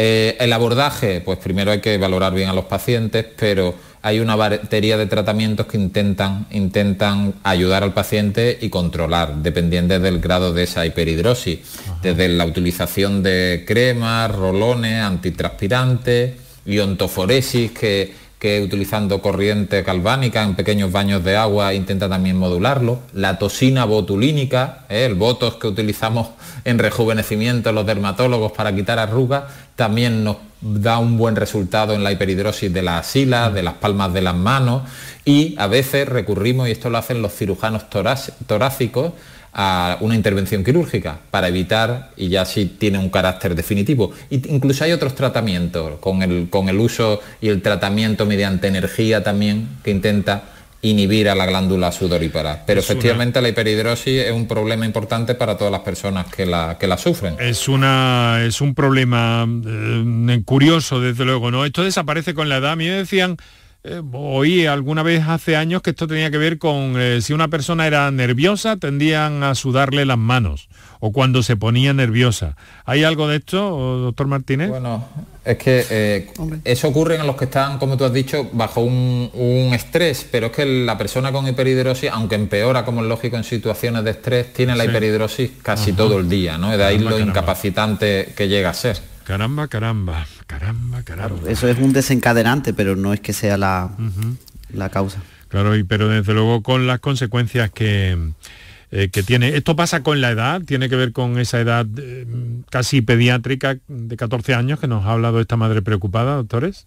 Eh, el abordaje, pues primero hay que valorar bien a los pacientes, pero hay una batería de tratamientos que intentan, intentan ayudar al paciente y controlar, dependiendo del grado de esa hiperhidrosis, desde la utilización de cremas, rolones, antitranspirantes, iontoforesis, que, que utilizando corriente galvánica en pequeños baños de agua intenta también modularlo, la toxina botulínica, ¿eh? el botox que utilizamos en rejuvenecimiento los dermatólogos para quitar arrugas, también nos da un buen resultado en la hiperhidrosis de las asilas, de las palmas de las manos y a veces recurrimos, y esto lo hacen los cirujanos torácicos, a una intervención quirúrgica para evitar, y ya sí tiene un carácter definitivo. incluso hay otros tratamientos con el, con el uso y el tratamiento mediante energía también que intenta inhibir a la glándula sudorípara. Pero efectivamente la hiperhidrosis es un problema importante para todas las personas que la, que la sufren. Es, una, es un problema eh, curioso, desde luego, ¿no? Esto desaparece con la edad. A mí me decían, eh, oí alguna vez hace años que esto tenía que ver con eh, si una persona era nerviosa, tendían a sudarle las manos o cuando se ponía nerviosa. ¿Hay algo de esto, doctor Martínez? Bueno, es que eh, eso ocurre en los que están, como tú has dicho, bajo un, estrés, pero es que la persona con hiperhidrosis, aunque empeora, como es lógico, en situaciones de estrés, tiene la hiperhidrosis casi todo el día, ¿no? De ahí lo incapacitante que llega a ser. Caramba, caramba, caramba, caramba. eso es un desencadenante, pero no es que sea la, la causa. Claro, y, pero desde luego con las consecuencias que eh, que tiene. Esto pasa con la edad, tiene que ver con esa edad eh, casi pediátrica de 14 años que nos ha hablado esta madre preocupada, doctores.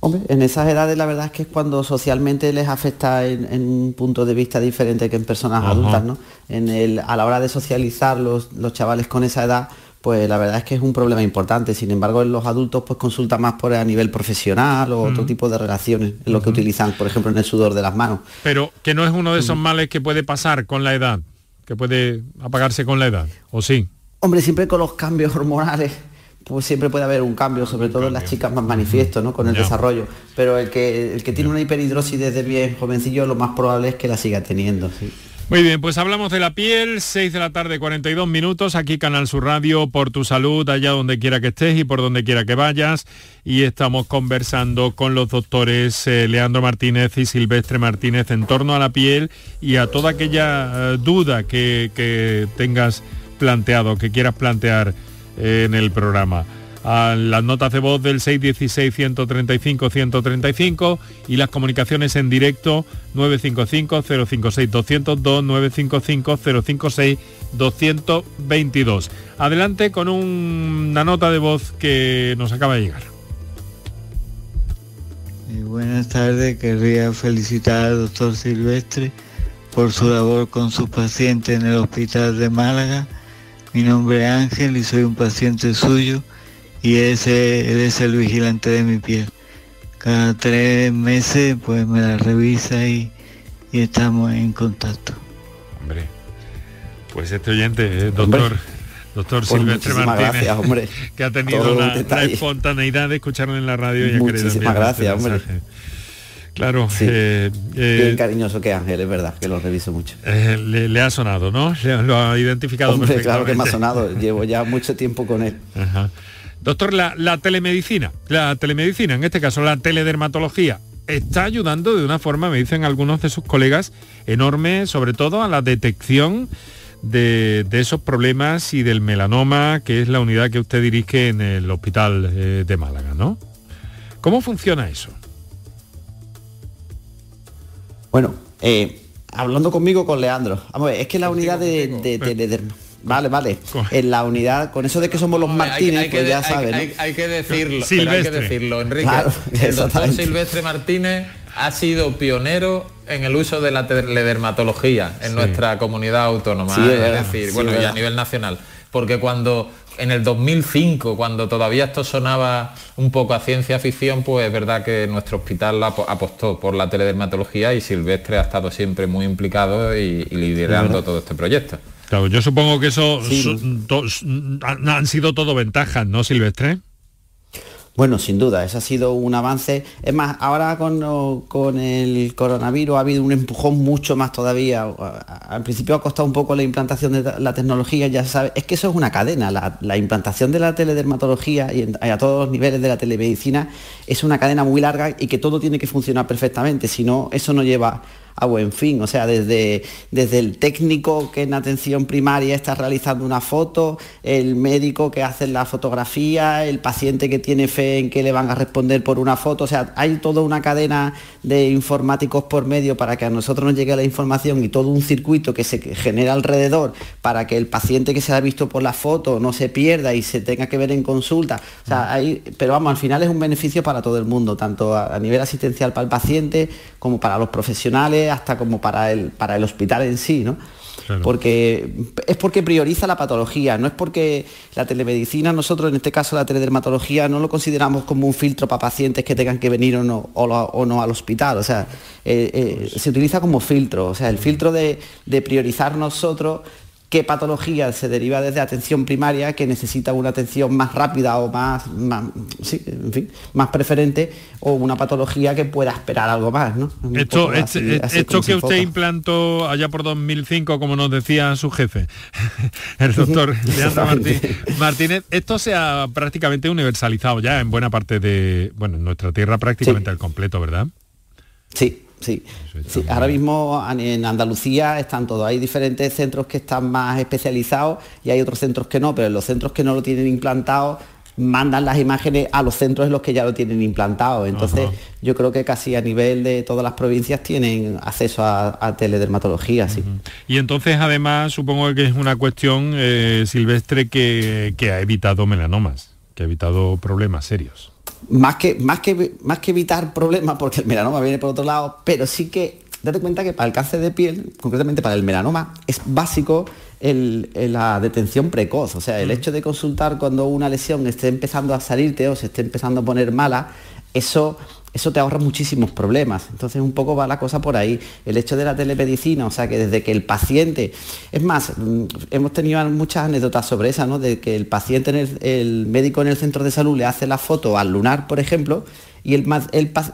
Hombre, en esas edades la verdad es que es cuando socialmente les afecta en, un punto de vista diferente que en personas adultas, ¿no? En el, a la hora de socializar los, los chavales con esa edad, pues la verdad es que es un problema importante. Sin embargo, en los adultos pues consulta más por a nivel profesional o otro tipo de relaciones, en lo que utilizan, por ejemplo, en el sudor de las manos. Pero que no es uno de esos males que puede pasar con la edad, que puede apagarse con la edad, ¿o sí? Hombre, siempre con los cambios hormonales pues siempre puede haber un cambio, sobre todo en las chicas más manifiesto, ¿no? Con el desarrollo. Pero el que, el que tiene una hiperhidrosis desde bien jovencillo, lo más probable es que la siga teniendo. ¿sí? Muy bien, pues hablamos de la piel, 6 de la tarde, 42 minutos, aquí Canal Sur Radio, por tu salud, allá donde quiera que estés y por donde quiera que vayas. Y estamos conversando con los doctores eh, Leandro Martínez y Silvestre Martínez en torno a la piel y a toda aquella eh, duda que, tengas planteado, que quieras plantear eh, en el programa a las notas de voz del 616-135-135 y las comunicaciones en directo 955-056-202, 955-056-222. Adelante con una nota de voz que nos acaba de llegar. Eh, buenas tardes, querría felicitar al doctor Silvestre por su labor con sus pacientes en el hospital de Málaga. Mi nombre es Ángel y soy un paciente suyo y ese es el vigilante de mi piel. Cada tres meses pues me la revisa y, estamos en contacto. Hombre, pues este oyente, doctor, doctor pues Silvestre Martínez, que ha tenido la, espontaneidad de escucharlo en la radio y ha Muchísimas gracias, hombre. Claro, eh, bien cariñoso que Ángel, es verdad, que lo reviso mucho. le, ha sonado, ¿no? lo ha identificado Hombre, Claro que me ha sonado, llevo ya mucho tiempo con él. Doctor, la, la telemedicina, la telemedicina, en este caso la teledermatología, está ayudando de una forma, me dicen algunos de sus colegas, enorme, sobre todo a la detección de, esos problemas y del melanoma, que es la unidad que usted dirige en el hospital eh, de Málaga, ¿no? ¿Cómo funciona eso? Bueno, eh, hablando conmigo con Leandro, vamos es que la unidad de, de, Vale, vale. En la unidad, con eso de que somos los Martínez, pues ya saben. Hay, que decirlo, hay que decirlo, Enrique. el doctor Silvestre Martínez ha sido pionero en el uso de la teledermatología en nuestra comunidad autónoma, es decir, bueno, y a nivel nacional. Porque cuando en el 2005, cuando todavía esto sonaba un poco a ciencia ficción, pues es verdad que nuestro hospital apostó por la teledermatología y Silvestre ha estado siempre muy implicado y liderando todo este proyecto. Claro, yo supongo que eso han sido todo ventajas, ¿no, Silvestre? Bueno, sin duda, eso ha sido un avance. Es más, ahora con, el coronavirus ha habido un empujón mucho más todavía. Al principio ha costado un poco la implantación de la tecnología, ya se sabe. Es que eso es una cadena. La, implantación de la teledermatología y a todos los niveles de la telemedicina es una cadena muy larga y que todo tiene que funcionar perfectamente. Si no, eso no lleva a buen fin. O sea, desde, desde el técnico que en atención primaria está realizando una foto, el médico que hace la fotografía, el paciente que tiene fe en que le van a responder por una foto. O sea, hay toda una cadena de informáticos por medio para que a nosotros nos llegue la información y todo un circuito que se genera alrededor para que el paciente que se ha visto por la foto no se pierda y se tenga que ver en consulta. O sea, hay, pero vamos, al final es un beneficio para todo el mundo, tanto a nivel asistencial para el paciente como para los profesionales hasta como para el, para el hospital en sí, ¿no? Porque es porque prioriza la patología, no es porque la telemedicina, nosotros en este caso la teledermatología no lo consideramos como un filtro para pacientes que tengan que venir o no, o, no al hospital, o sea, eh, eh, se utiliza como filtro, o sea, el filtro de, de priorizar nosotros qué patología se deriva desde atención primaria que necesita una atención más rápida o más, más preferente o una patología que pueda esperar algo más. ¿no? Esto, esto que usted implantó allá por 2005, como nos decía su jefe, el doctor Leandro Martínez, esto se ha prácticamente universalizado ya en buena parte de, bueno, en nuestra tierra prácticamente al completo, ¿verdad? Sí, Sí, ahora mismo en Andalucía están todos, hay diferentes centros que están más especializados y hay otros centros que no, pero los centros que no lo tienen implantado mandan las imágenes a los centros en los que ya lo tienen implantado. Entonces yo creo que casi a nivel de todas las provincias tienen acceso a, teledermatología. sí. Y entonces además supongo que es una cuestión eh, silvestre que ha evitado melanomas, que ha evitado problemas serios más que, más que, más que evitar problemas, porque el melanoma viene por otro lado, pero sí que date cuenta que para el cáncer de piel, concretamente para el melanoma, es básico la detención precoz. O sea, el hecho de consultar cuando una lesión esté empezando a salirte o se esté empezando a poner mala, eso eso te ahorra muchísimos problemas. Entonces un poco va la cosa por ahí. El hecho de la telemedicina, o sea que desde que el paciente, es más, mm, hemos tenido muchas anécdotas sobre esa, ¿no? De que el paciente, en el, médico en el centro de salud le hace la foto al lunar, por ejemplo, y el,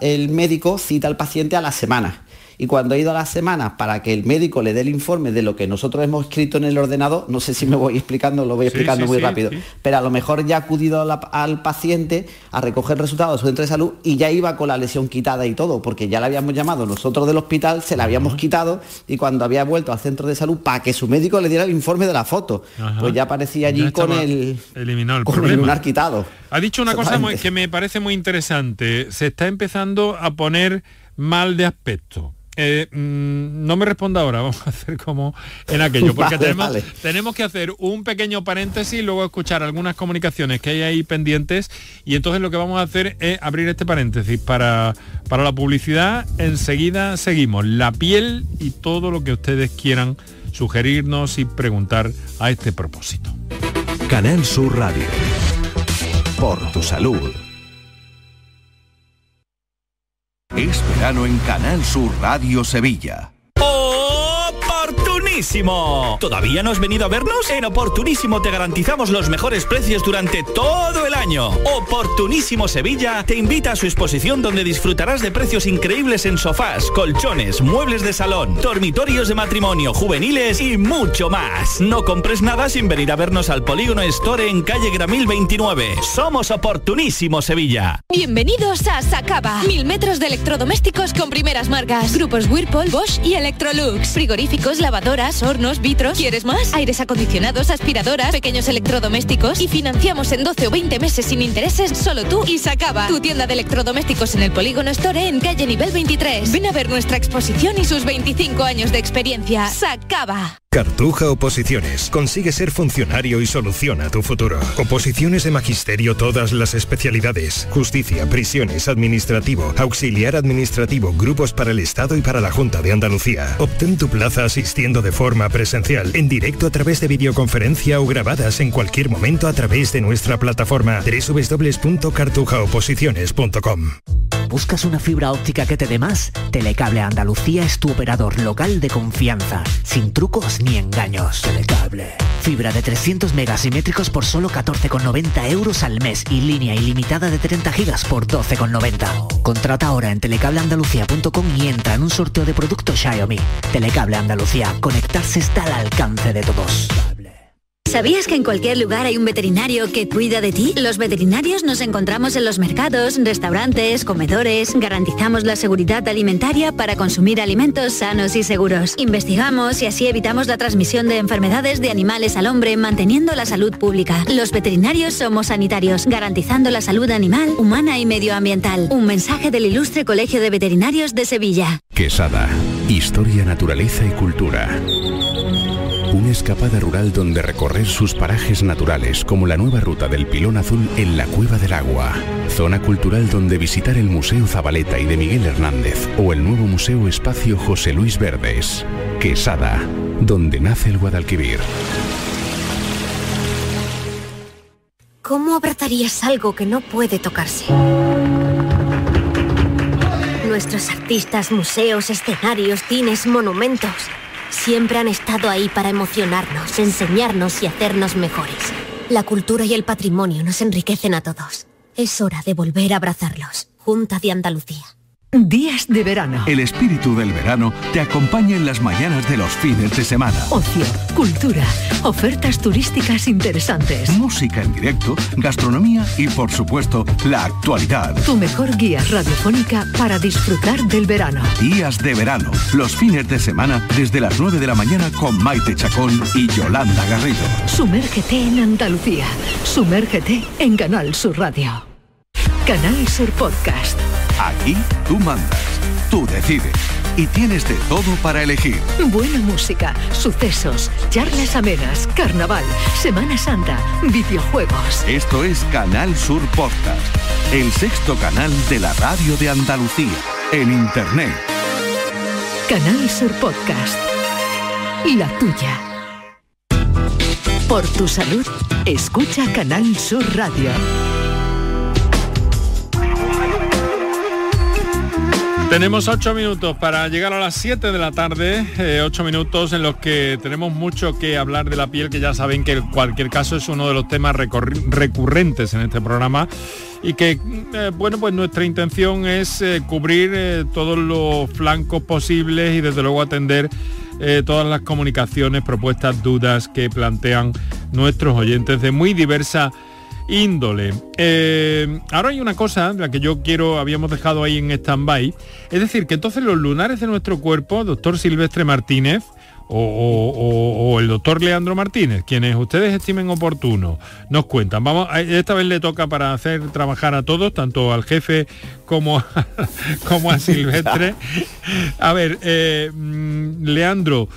el médico cita al paciente a la semana y cuando he ido a las semanas para que el médico le dé el informe de lo que nosotros hemos escrito en el ordenador, no sé si me voy explicando, lo voy explicando muy rápido, pero a lo mejor ya ha acudido al paciente a recoger resultados de su centro de salud y ya iba con la lesión quitada y todo, porque ya le habíamos llamado nosotros del hospital, se la habíamos quitado y cuando había vuelto al centro de salud para que su médico le diera el informe de la foto, pues ya aparecía allí con el, eliminado el, con el lunar quitado. Ha dicho una cosa que me parece muy interesante, se está empezando a poner mal de aspecto. Eh, mm, no me responda ahora, vamos a hacer como en aquello, porque tenemos, que hacer un pequeño paréntesis, luego escuchar algunas comunicaciones que hay ahí pendientes y entonces lo que vamos a hacer es abrir este paréntesis para, para la publicidad. Enseguida seguimos la piel y todo lo que ustedes quieran sugerirnos y preguntar a este propósito. Canal Sur Radio. Por tu salud. Es verano en Canal Sur Radio Sevilla. Oportunísimo. ¿Todavía no has venido a vernos? En Oportunísimo te garantizamos los mejores precios durante todo el año. Oportunísimo Sevilla te invita a su exposición donde disfrutarás de precios increíbles en sofás, colchones, muebles de salón, dormitorios de matrimonio, juveniles y mucho más. No compres nada sin venir a vernos al Polígono Store en calle Gramil 29. Somos Oportunísimo Sevilla. Bienvenidos a Sacaba. Mil metros de electrodomésticos con primeras marcas. Grupos Whirlpool, Bosch y Electrolux. Frigoríficos, lavadoras, hornos, vitros. ¿Quieres más? Aires acondicionados, aspiradoras, pequeños electrodomésticos. Y financiamos en 12 o 20 meses sin intereses solo tú y Sacaba. Tu tienda de electrodomésticos en el Polígono Store en calle nivel 23. Ven a ver nuestra exposición y sus 25 años de experiencia. Sacaba. Cartuja Oposiciones. Consigue ser funcionario y soluciona tu futuro. Oposiciones de magisterio todas las especialidades. Justicia, prisiones, administrativo, auxiliar administrativo, grupos para el Estado y para la Junta de Andalucía. Obtén tu plaza asistiendo de forma presencial, en directo a través de videoconferencia o grabadas en cualquier momento a través de nuestra plataforma www.cartujaoposiciones.com. ¿Buscas una fibra óptica que te dé más? Telecable Andalucía es tu operador local de confianza, sin trucos ni engaños. Telecable. Fibra de 300 megasimétricos por solo 14,90 euros al mes y línea ilimitada de 30 gigas por 12,90. Contrata ahora en telecableandalucía.com y entra en un sorteo de productos Xiaomi. Telecable Andalucía. Conectarse está al alcance de todos. ¿Sabías que en cualquier lugar hay un veterinario que cuida de ti? Los veterinarios nos encontramos en los mercados, restaurantes, comedores. Garantizamos la seguridad alimentaria para consumir alimentos sanos y seguros. Investigamos y así evitamos la transmisión de enfermedades de animales al hombre, manteniendo la salud pública. Los veterinarios somos sanitarios, garantizando la salud animal, humana y medioambiental. Un mensaje del Ilustre Colegio de Veterinarios de Sevilla. Quesada. Historia, naturaleza y cultura. Una escapada rural donde recorrer sus parajes naturales como la nueva ruta del Pilón Azul en la Cueva del Agua. Zona cultural donde visitar el Museo Zabaleta y de Miguel Hernández o el nuevo Museo Espacio José Luis Verdes. Quesada, donde nace el Guadalquivir. ¿Cómo abrazarías algo que no puede tocarse? Nuestros artistas, museos, escenarios, cines, monumentos siempre han estado ahí para emocionarnos, enseñarnos y hacernos mejores. La cultura y el patrimonio nos enriquecen a todos. Es hora de volver a abrazarlos. Junta de Andalucía. Días de verano. El espíritu del verano te acompaña en las mañanas de los fines de semana. Ocio, cultura, ofertas turísticas interesantes. Música en directo, gastronomía y por supuesto la actualidad. Tu mejor guía radiofónica para disfrutar del verano. Días de verano, los fines de semana desde las 9 de la mañana con Maite Chacón y Yolanda Garrido. Sumérgete en Andalucía. Sumérgete en Canal Sur Radio. Canal Sur Podcast. Aquí tú mandas, tú decides y tienes de todo para elegir. Buena música, sucesos, charlas amenas, carnaval, Semana Santa, videojuegos. Esto es Canal Sur Podcast, el sexto canal de la radio de Andalucía, en Internet. Canal Sur Podcast. La tuya. Por tu salud, escucha Canal Sur Radio. Tenemos ocho minutos para llegar a las 7 de la tarde, eh, ocho minutos en los que tenemos mucho que hablar de la piel, que ya saben que en cualquier caso es uno de los temas recurrentes en este programa y que, eh, bueno, pues nuestra intención es eh, cubrir todos los flancos posibles y desde luego atender todas las comunicaciones, propuestas, dudas que plantean nuestros oyentes de muy diversa índole. Eh, ahora hay una cosa, la que yo quiero, habíamos dejado ahí en stand-by, es decir, que entonces los lunares de nuestro cuerpo, doctor Silvestre Martínez, o, el doctor Leandro Martínez, quienes ustedes estimen oportuno, nos cuentan. Vamos, esta vez le toca para hacer trabajar a todos, tanto al jefe como a, como a Silvestre. A ver, eh, mm, Leandro,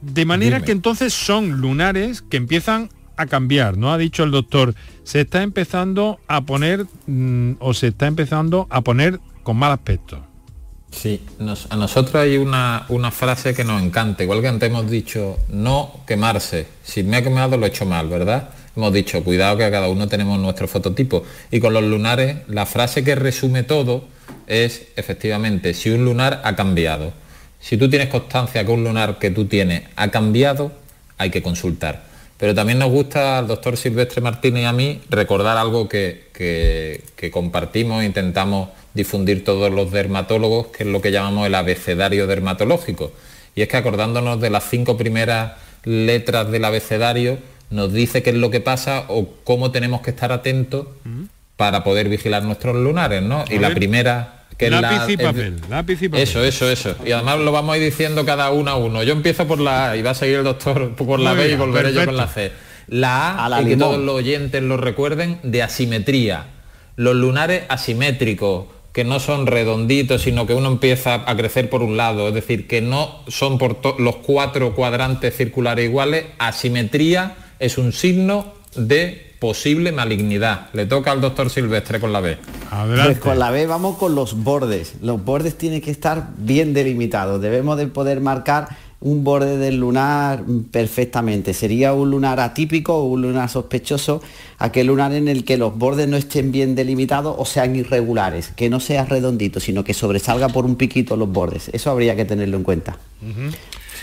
de manera que entonces son lunares que empiezan cambiar, ¿no? Ha dicho el doctor, se está empezando a poner mm, o se está empezando a poner con mal aspecto. Sí, a nosotros hay una, una, frase que nos encanta, igual que antes hemos dicho, no quemarse, si me ha quemado lo he hecho mal, ¿verdad? Hemos dicho, cuidado que a cada uno tenemos nuestro fototipo. Y con los lunares, la frase que resume todo es, efectivamente, si un lunar ha cambiado. Si tú tienes constancia que un lunar que tú tienes ha cambiado, hay que consultar. Pero también nos gusta al doctor Silvestre Martínez y a mí recordar algo que, que, compartimos, intentamos difundir todos los dermatólogos, que es lo que llamamos el abecedario dermatológico. Y es que acordándonos de las cinco primeras letras del abecedario, nos dice qué es lo que pasa o cómo tenemos que estar atentos para poder vigilar nuestros lunares, ¿no? y la primera que lápiz y papel, lápiz y papel. Eso, eso, eso. Y además lo vamos a ir diciendo cada uno a uno. Yo empiezo por la A y va a seguir el doctor por la B y volveré yo con la C. La A, y que todos los oyentes lo recuerden, de asimetría. Los lunares asimétricos, que no son redonditos, sino que uno empieza a crecer por un lado, es decir, que no son por los cuatro cuadrantes circulares iguales, asimetría es un signo de posible malignidad. Le toca al doctor Silvestre con la B. Pues con la B vamos con los bordes. Los bordes tienen que estar bien delimitados. Debemos de poder marcar un borde del lunar perfectamente. Sería un lunar atípico o un lunar sospechoso, aquel lunar en el que los bordes no estén bien delimitados o sean irregulares, que no sea redondito, sino que sobresalga por un piquito los bordes. Eso habría que tenerlo en cuenta.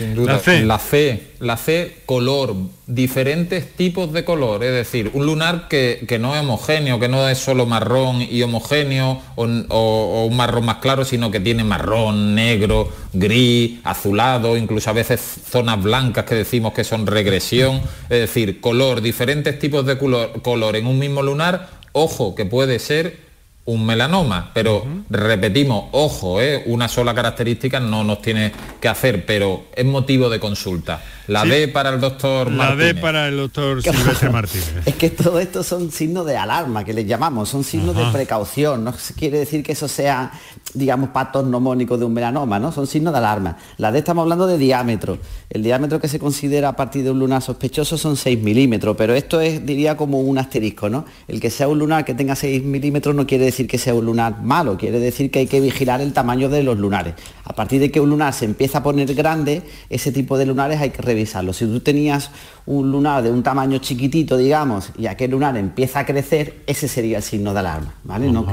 Sin duda. La C. La C, la C, color, diferentes tipos de color, es decir, un lunar que, no es homogéneo, que no es solo marrón y homogéneo o, un marrón más claro, sino que tiene marrón, negro, gris, azulado, incluso a veces zonas blancas que decimos que son regresión, es decir, color, diferentes tipos de color, color en un mismo lunar, ojo, que puede ser un melanoma, pero repetimos, ojo, ¿eh? una sola característica no nos tiene que hacer, pero es motivo de consulta. La D para el doctor La D para el doctor Silvestre Martínez. Es que todo esto son signos de alarma, que les llamamos, son signos de precaución. No quiere decir que eso sea, digamos, patos nomónicos de un melanoma, ¿no? Son signos de alarma. La D estamos hablando de diámetro. El diámetro que se considera a partir de un lunar sospechoso son 6 milímetros, pero esto es, diría, como un asterisco, ¿no? El que sea un lunar que tenga 6 milímetros no quiere decir que sea un lunar malo, quiere decir que hay que vigilar el tamaño de los lunares. A partir de que un lunar se empieza a poner grande, ese tipo de lunares hay que revisar si tú tenías un lunar de un tamaño chiquitito, digamos, y aquel lunar empieza a crecer, ese sería el signo de alarma, ¿vale? no,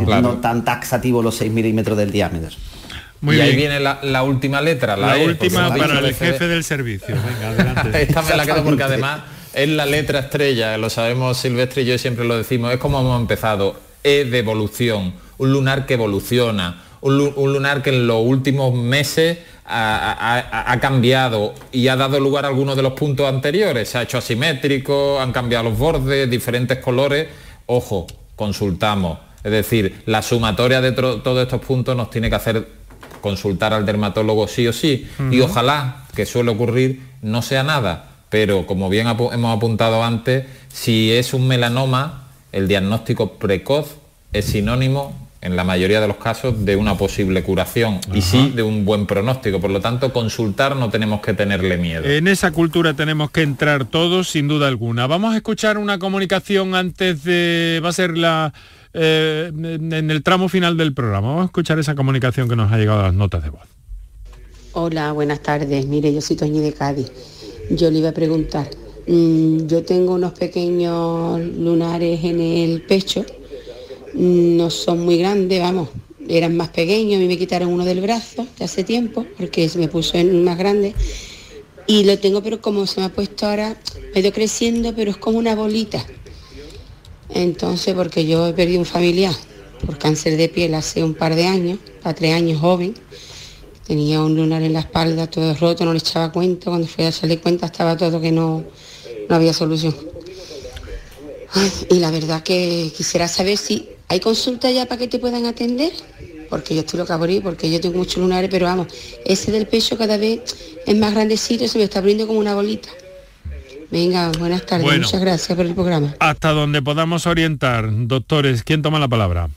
tan taxativo los 6 milímetros del diámetro. Muy y ahí viene la, última letra, la, e, última para el jefe del servicio. Esta me la quedo porque además es la letra estrella, lo sabemos Silvestre y yo siempre lo decimos, es como hemos empezado, E de evolución, un lunar que evoluciona, un lunar que en los últimos meses ha, cambiado y ha dado lugar a algunos de los puntos anteriores. Se ha hecho asimétrico, han cambiado los bordes, diferentes colores. Ojo, consultamos. Es decir, la sumatoria de todos estos puntos nos tiene que hacer consultar al dermatólogo sí o sí. Y ojalá, que suele ocurrir, no sea nada. Pero como bien hemos apuntado antes, si es un melanoma, el diagnóstico precoz es sinónimo en la mayoría de los casos de una posible curación y sí de un buen pronóstico. Por lo tanto, consultar no tenemos que tenerle miedo. En esa cultura tenemos que entrar todos, sin duda alguna. Vamos a escuchar una comunicación antes de... va a ser la... Eh, en el tramo final del programa. Vamos a escuchar esa comunicación que nos ha llegado a las notas de voz. Hola, buenas tardes. Mire, yo soy Toñi de Cádiz. Yo le iba a preguntar, mm, yo tengo unos pequeños lunares en el pecho no son muy grandes, vamos, eran más pequeños, a mí me quitaron uno del brazo de hace tiempo, porque se me puso en más grande, y lo tengo, pero como se me ha puesto ahora, medio creciendo, pero es como una bolita. Entonces, porque yo he perdido un familiar por cáncer de piel hace un par de años, a tres años joven, tenía un lunar en la espalda, todo roto, no le echaba cuenta, cuando fui a salir cuenta estaba todo que no, no había solución. y la verdad que quisiera saber si ¿Hay consulta ya para que te puedan atender? Porque yo estoy loca por ir, porque yo tengo muchos lunares, pero vamos, ese del pecho cada vez es más grandecito, se me está abriendo como una bolita. Venga, buenas tardes, muchas gracias por el programa. Hasta donde podamos orientar, doctores, ¿quién toma la palabra?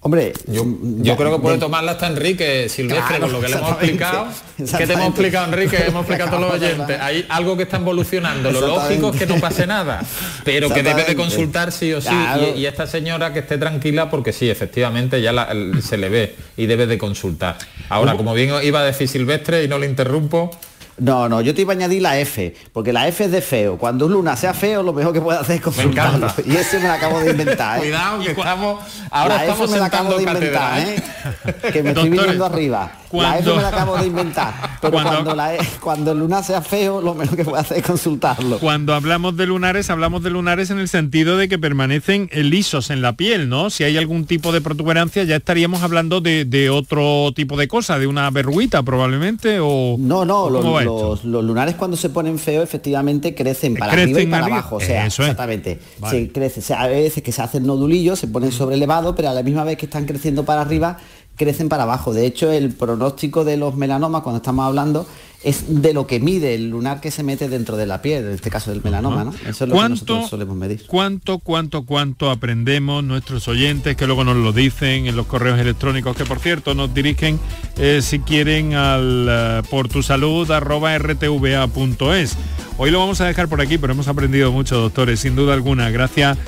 Hombre, yo, yo creo que puede tomarla hasta Enrique Silvestre, con lo que le hemos explicado. que te hemos explicado, Enrique? Hemos explicado a todos los oyentes. Hay algo que está evolucionando. Lo lógico es que no pase nada, pero que debe de consultar sí o sí. Y, esta señora que esté tranquila porque sí, efectivamente ya se le ve y debe de consultar. Ahora, como bien iba a decir Silvestre y no le interrumpo, No, no, yo te iba a añadir la F, porque la F es de feo. Cuando un luna sea feo, lo mejor que puede hacer es consultarlo. Y ese me lo acabo de inventar. ¿eh? Cuidado, que estamos. Ahora la estamos F me la acabo de inventar, cátedra, ¿eh? Que me estoy viniendo arriba. La F me la acabo de inventar. Pero Cuando- cuando, la E- cuando el luna sea feo, lo mejor que puede hacer es consultarlo. Cuando hablamos de lunares, hablamos de lunares en el sentido de que permanecen eh, lisos en la piel, ¿no? Si hay algún tipo de protuberancia, ya estaríamos hablando de, de otro tipo de cosa, de una verruguita probablemente, o... No, no. Los- los lunares cuando se ponen feos efectivamente crecen para Crecen arriba y para arriba. abajo. O sea, Eso es. exactamente. Vale. Se crece, o sea, a veces que se hacen nodulillos, se ponen sobre elevado, pero a la misma vez que están creciendo para arriba, crecen para abajo. De hecho, el pronóstico de los melanomas, cuando estamos hablando, es de lo que mide el lunar que se mete dentro de la piel, en este caso del melanoma, ¿no? Eso es lo que ¿Cuánto, nosotros solemos medir. cuánto, cuánto, cuánto aprendemos nuestros oyentes que luego nos lo dicen en los correos electrónicos que por cierto nos dirigen eh, si quieren al eh, por tu salud arroba rtva.es. Hoy lo vamos a dejar por aquí, pero hemos aprendido mucho, doctores, sin duda alguna. Gracias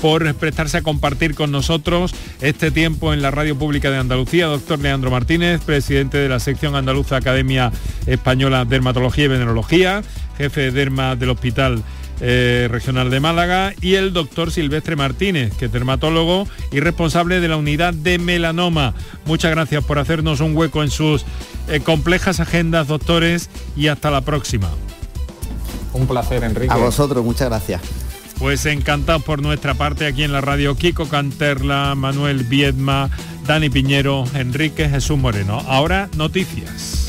por prestarse a compartir con nosotros este tiempo en la Radio Pública de Andalucía. Doctor Leandro Martínez, presidente de la sección andaluza Academia Española de Dermatología y Venerología, jefe de Derma del Hospital eh, Regional de Málaga, y el doctor Silvestre Martínez, que es dermatólogo y responsable de la unidad de melanoma. Muchas gracias por hacernos un hueco en sus eh, complejas agendas, doctores, y hasta la próxima. Un placer, Enrique. A vosotros, muchas gracias. Pues encantados por nuestra parte aquí en la radio Kiko Canterla, Manuel Viedma, Dani Piñero, Enrique Jesús Moreno. Ahora noticias.